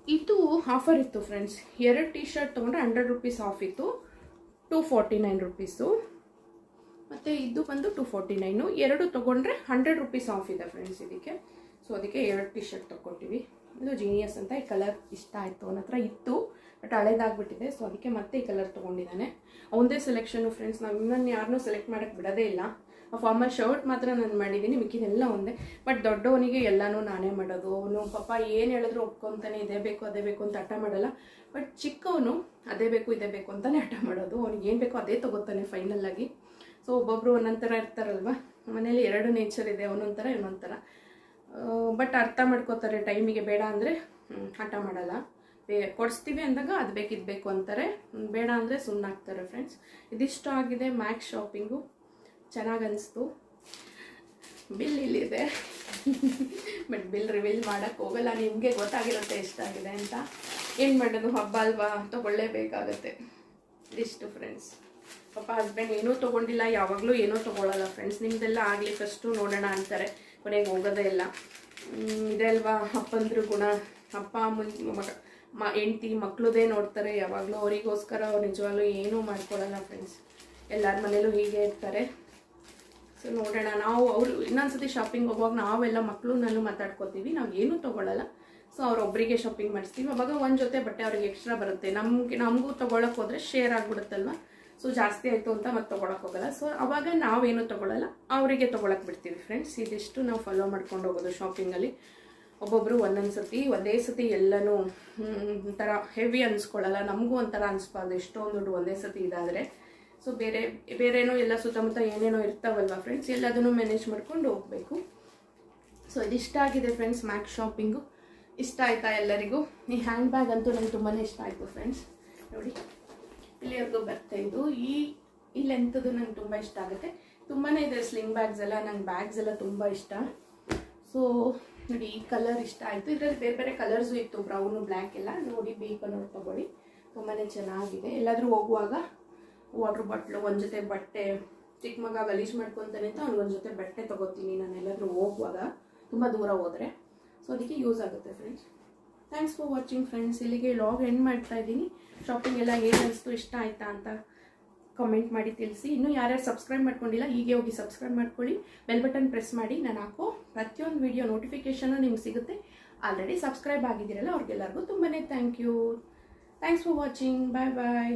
ಇದು ಆಫರ್ ಇತ್ತು ಫ್ರೆಂಡ್ಸ್ ಎರಡು ಟೀ ಶರ್ಟ್ ತೊಗೊಂಡ್ರೆ ಹಂಡ್ರೆಡ್ ರುಪೀಸ್ ಆಫ್ ಇತ್ತು. ಟೂ ಫಾರ್ಟಿ ನೈನ್ ರುಪೀಸು ಮತ್ತು ಇದು ಬಂದು ಟೂ ಫಾರ್ಟಿ ನೈನು ಎರಡು ತೊಗೊಂಡ್ರೆ ಹಂಡ್ರೆಡ್ ರುಪೀಸ್ ಆಫ್ ಇದೆ ಫ್ರೆಂಡ್ಸ್ ಇದಕ್ಕೆ. ಸೊ ಅದಕ್ಕೆ ಎರಡು ಟೀ ಶರ್ಟ್ ತೊಗೊತೀವಿ ಇದು ಜೀನಿಯಸ್ ಅಂತ ಈ ಕಲರ್ ಇಷ್ಟ ಆಯಿತು ಅವನ ಹತ್ರ ಇತ್ತು ಬಟ್ ಹಳೇದಾಗ್ಬಿಟ್ಟಿದೆ. ಸೊ ಅದಕ್ಕೆ ಮತ್ತೆ ಈ ಕಲರ್ ತೊಗೊಂಡಿದ್ದಾನೆ. ಒಂದೇ ಸೆಲೆಕ್ಷನು ಫ್ರೆಂಡ್ಸ್ ನಾವು ಇನ್ನೊಂದು ಯಾರನ್ನೂ ಸೆಲೆಕ್ಟ್ ಮಾಡೋಕ್ಕೆ ಬಿಡೋದೇ ಇಲ್ಲ. ಫಾರ್ಮಲ್ ಶರ್ಟ್ ಮಾತ್ರ ನಾನು ಮಾಡಿದ್ದೀನಿ ಮಿಕ್ಕಿದೆಲ್ಲ ಒಂದೇ. ಬಟ್ ದೊಡ್ಡವನಿಗೆ ಎಲ್ಲನೂ ನಾನೇ ಮಾಡೋದು. ಅವನು ಪಾಪ ಏನು ಹೇಳಿದ್ರು ಒಪ್ಕೊತಾನೆ, ಇದೇ ಬೇಕು, ಅದೇ ಬೇಕು ಅಂತ ಹಠ ಮಾಡಲ್ಲ. ಬಟ್ ಚಿಕ್ಕವನು ಅದೇ ಬೇಕು, ಇದೇ ಬೇಕು ಅಂತಲೇ ಹಠ ಮಾಡೋದು. ಅವ್ನಿಗೆ ಏನು ಬೇಕೋ ಅದೇ ತೊಗೋತಾನೆ ಫೈನಲ್ ಆಗಿ. ಸೊ ಒಂದೊಂದು ಒಂದೊಂಥರ ಇರ್ತಾರಲ್ವ? ಮನೇಲಿ ಎರಡು ನೇಚರ್ ಇದೆ ಅವನೊಂಥರ ಇನ್ನೊಂಥರ. ಬಟ್ ಅರ್ಥ ಮಾಡ್ಕೋತಾರೆ, ಟೈಮಿಗೆ ಬೇಡ ಅಂದರೆ ಹಠ ಮಾಡಲ್ಲ. ಕೊಡಿಸ್ತೀವಿ ಅಂದಾಗ ಅದು ಬೇಕು, ಇದು ಬೇಕು ಅಂತಾರೆ. ಬೇಡ ಅಂದರೆ ಸುಮ್ಮನಾಗ್ತಾರೆ ಫ್ರೆಂಡ್ಸ್ ಇದಿಷ್ಟು ಆಗಿದೆ ಮ್ಯಾಕ್ಸ್ ಶಾಪಿಂಗು ಚೆನ್ನಾಗಿ ಅನಿಸ್ತು ಬಿಲ್ ಇಲ್ಲಿದೆ. ಬಟ್ ಬಿಲ್ ರಿವೀಲ್ ಮಾಡೋಕ್ಕೆ ಹೋಗಲ್ಲ. ನಿಮಗೆ ಗೊತ್ತಾಗಿರುತ್ತೆ ಎಷ್ಟಾಗಿದೆ ಅಂತ. ಏನು ಮಾಡೋದು? ಹಬ್ಬ ಅಲ್ವಾ? ತೊಗೊಳ್ಳೇಬೇಕಾಗತ್ತೆ. ಇಷ್ಟು ಫ್ರೆಂಡ್ಸ್ ಪಾಪ ಹಸ್ಬೆಂಡ್ ಏನೂ ತೊಗೊಂಡಿಲ್ಲ. ಯಾವಾಗಲೂ ಏನೂ ತೊಗೊಳಲ್ಲ ಫ್ರೆಂಡ್ಸ್ ನಿಮ್ದೆಲ್ಲ ಆಗಲಿ ಫಸ್ಟು ನೋಡೋಣ ಅಂತಾರೆ. ಕೊನೆಗೆ ಹೋಗೋದೇ ಇಲ್ಲ. ಇದೆ ಅಲ್ವಾ? ಅಪ್ಪಂದ್ರು ಗುಣ. ಅಪ್ಪ ಮಗ, ಮ, ಹೆಂಡ್ತಿ, ಮಕ್ಳದೇ ನೋಡ್ತಾರೆ. ಯಾವಾಗಲೂ ಅವರಿಗೋಸ್ಕರ ಅವ್ರು ನಿಜವಾಗ್ಲೂ ಏನೂ ಮಾಡ್ಕೊಳಲ್ಲ ಫ್ರೆಂಡ್ಸ್ ಎಲ್ಲರ ಮನೇಲೂ ಹೀಗೆ ಇರ್ತಾರೆ. ಸೊ ನೋಡೋಣ. ನಾವು ಅವರು ಇನ್ನೊಂದ್ಸತಿ ಶಾಪಿಂಗ್ ಹೋಗುವಾಗ ನಾವೆಲ್ಲ ಮಕ್ಕಳು ನಾನು ಮಾತಾಡ್ಕೋತೀವಿ. ನಾವು ಏನೂ ತೊಗೊಳ್ಳಲ್ಲ ಸೊ ಅವ್ರೊಬ್ಬರಿಗೆ ಶಾಪಿಂಗ್ ಮಾಡಿಸ್ತೀವಿ. ಅವಾಗ ಒಂದು ಜೊತೆ ಬಟ್ಟೆ ಅವ್ರಿಗೆ ಎಕ್ಸ್ಟ್ರಾ ಬರುತ್ತೆ. ನಮಗೆ, ನಮಗೂ ತೊಗೊಳಕ್ಕೆ ಹೋದ್ರೆ ಶೇರ್ ಆಗಿಬಿಡುತ್ತಲ್ವ? ಸೊ ಜಾಸ್ತಿ ಆಯಿತು ಅಂತ ಮತ್ತೆ ತೊಗೊಳಕ್ಕೆ ಹೋಗಲ್ಲ. ಸೊ ಅವಾಗ ನಾವೇನು ತೊಗೊಳಲ್ಲ. ಅವರಿಗೆ ತೊಗೊಳಕ್ಕೆ ಬಿಡ್ತೀವಿ ಫ್ರೆಂಡ್ಸ್ ಇದಿಷ್ಟು ನಾವು ಫಾಲೋ ಮಾಡ್ಕೊಂಡು ಹೋಗೋದು ಶಾಪಿಂಗಲ್ಲಿ ಒಬ್ಬೊಬ್ಬರು ಒಂದೊಂದು ಸತಿ ಒಂದೇ ಸತಿ ಎಲ್ಲನೂ ಒಂಥರ ಹೆವಿ ಅನ್ಸ್ಕೊಳ್ಳಲ್ಲ ನಮಗೂ ಒಂಥರ ಅನಿಸ್ಬಾರ್ದು. ಎಷ್ಟೊಂದು ದುಡ್ಡು ಒಂದೇ ಸತಿ ಇದಾದರೆ. ಸೊ ಬೇರೆ, ಬೇರೇನೋ ಎಲ್ಲ ಸುತ್ತಮುತ್ತ ಏನೇನೋ ಇರ್ತಾವಲ್ವ ಫ್ರೆಂಡ್ಸ್ ಎಲ್ಲದನ್ನು ಮ್ಯಾನೇಜ್ ಮಾಡ್ಕೊಂಡು ಹೋಗಬೇಕು. ಸೊ ಇದಿಷ್ಟ ಆಗಿದೆ ಫ್ರೆಂಡ್ಸ್ ಮ್ಯಾಕ್ ಶಾಪಿಂಗು ಇಷ್ಟ ಆಯ್ತಾ ಎಲ್ಲರಿಗೂ? ಈ ಹ್ಯಾಂಡ್ ಬ್ಯಾಗ್ ಅಂತೂ ನಂಗೆ ತುಂಬಾ ಇಷ್ಟ ಆಯಿತು ಫ್ರೆಂಡ್ಸ್ ನೋಡಿ, ಇಲ್ಲಿವರೆಗೂ ಬರ್ತಾ ಇದ್ದು, ಈ ಈ ಲೆಂತದು ನಂಗೆ ತುಂಬ ಇಷ್ಟ ಆಗುತ್ತೆ. ತುಂಬಾ ಇದೆ ಸ್ಲಿಂಗ್ ಬ್ಯಾಗ್ಸ್ ಎಲ್ಲ, ನಂಗೆ ಬ್ಯಾಗ್ಸ್ ಎಲ್ಲ ತುಂಬ ಇಷ್ಟ. ಸೊ ನೋಡಿ, ಈ ಕಲರ್ ಇಷ್ಟ ಆಯಿತು. ಇದರಲ್ಲಿ ಬೇರೆ ಬೇರೆ ಕಲರ್ಸು ಇತ್ತು ಬ್ರೌನು ಬ್ಲ್ಯಾಕ್ ಎಲ್ಲ. ನೋಡಿ ಬೇಕು ನೋಡಿ ತೊಗೊಳ್ಳಿ. ತುಂಬಾ ಚೆನ್ನಾಗಿದೆ. ಎಲ್ಲಾದರೂ ಹೋಗುವಾಗ ವಾಟ್ರ್ ಬಾಟ್ಲು ಒಂದು ಜೊತೆ ಬಟ್ಟೆ, ಚಿಕ್ಕ ಮಗ ಗಲೀಜು ಮಾಡ್ಕೊತಾನೆ ಅಂತ ಅವ್ನಿಗೊಂದು ಜೊತೆ ಬಟ್ಟೆ ತೊಗೋತೀನಿ ನಾನು ಎಲ್ಲಾದರೂ ಹೋಗುವಾಗ ತುಂಬ ದೂರ ಹೋದರೆ. ಸೊ ಅದಕ್ಕೆ ಯೂಸ್ ಆಗುತ್ತೆ friends thanks for watching friends ಇಲ್ಲಿಗೆ ಲಾಗ್ ಎಂಡ್ ಮಾಡ್ತಾ ಇದ್ದೀನಿ. ಶಾಪಿಂಗ್ ಎಲ್ಲ ಏನು ಅನಿಸ್ತು, ಇಷ್ಟ ಆಯಿತಾ ಅಂತ ಕಮೆಂಟ್ ಮಾಡಿ ತಿಳಿಸಿ. ಇನ್ನೂ ಯಾರ್ಯಾರು ಸಬ್ಸ್ಕ್ರೈಬ್ ಮಾಡ್ಕೊಂಡಿಲ್ಲ, ಹೀಗೆ ಹೋಗಿ ಸಬ್ಸ್ಕ್ರೈಬ್ ಮಾಡ್ಕೊಳ್ಳಿ. ಬೆಲ್ ಬಟನ್ ಪ್ರೆಸ್ ಮಾಡಿ, ನಾನು ಹಾಕೋ ಪ್ರತಿಯೊಂದು ವಿಡಿಯೋ ನೋಟಿಫಿಕೇಷನು ನಿಮ್ಗೆ ಸಿಗುತ್ತೆ. ಆಲ್ರೆಡಿ ಸಬ್ಸ್ಕ್ರೈಬ್ ಆಗಿದ್ದೀರಲ್ಲ, ಅವ್ರಿಗೆಲ್ಲರಿಗೂ ತುಂಬಾ thank you thanks for watching bye bye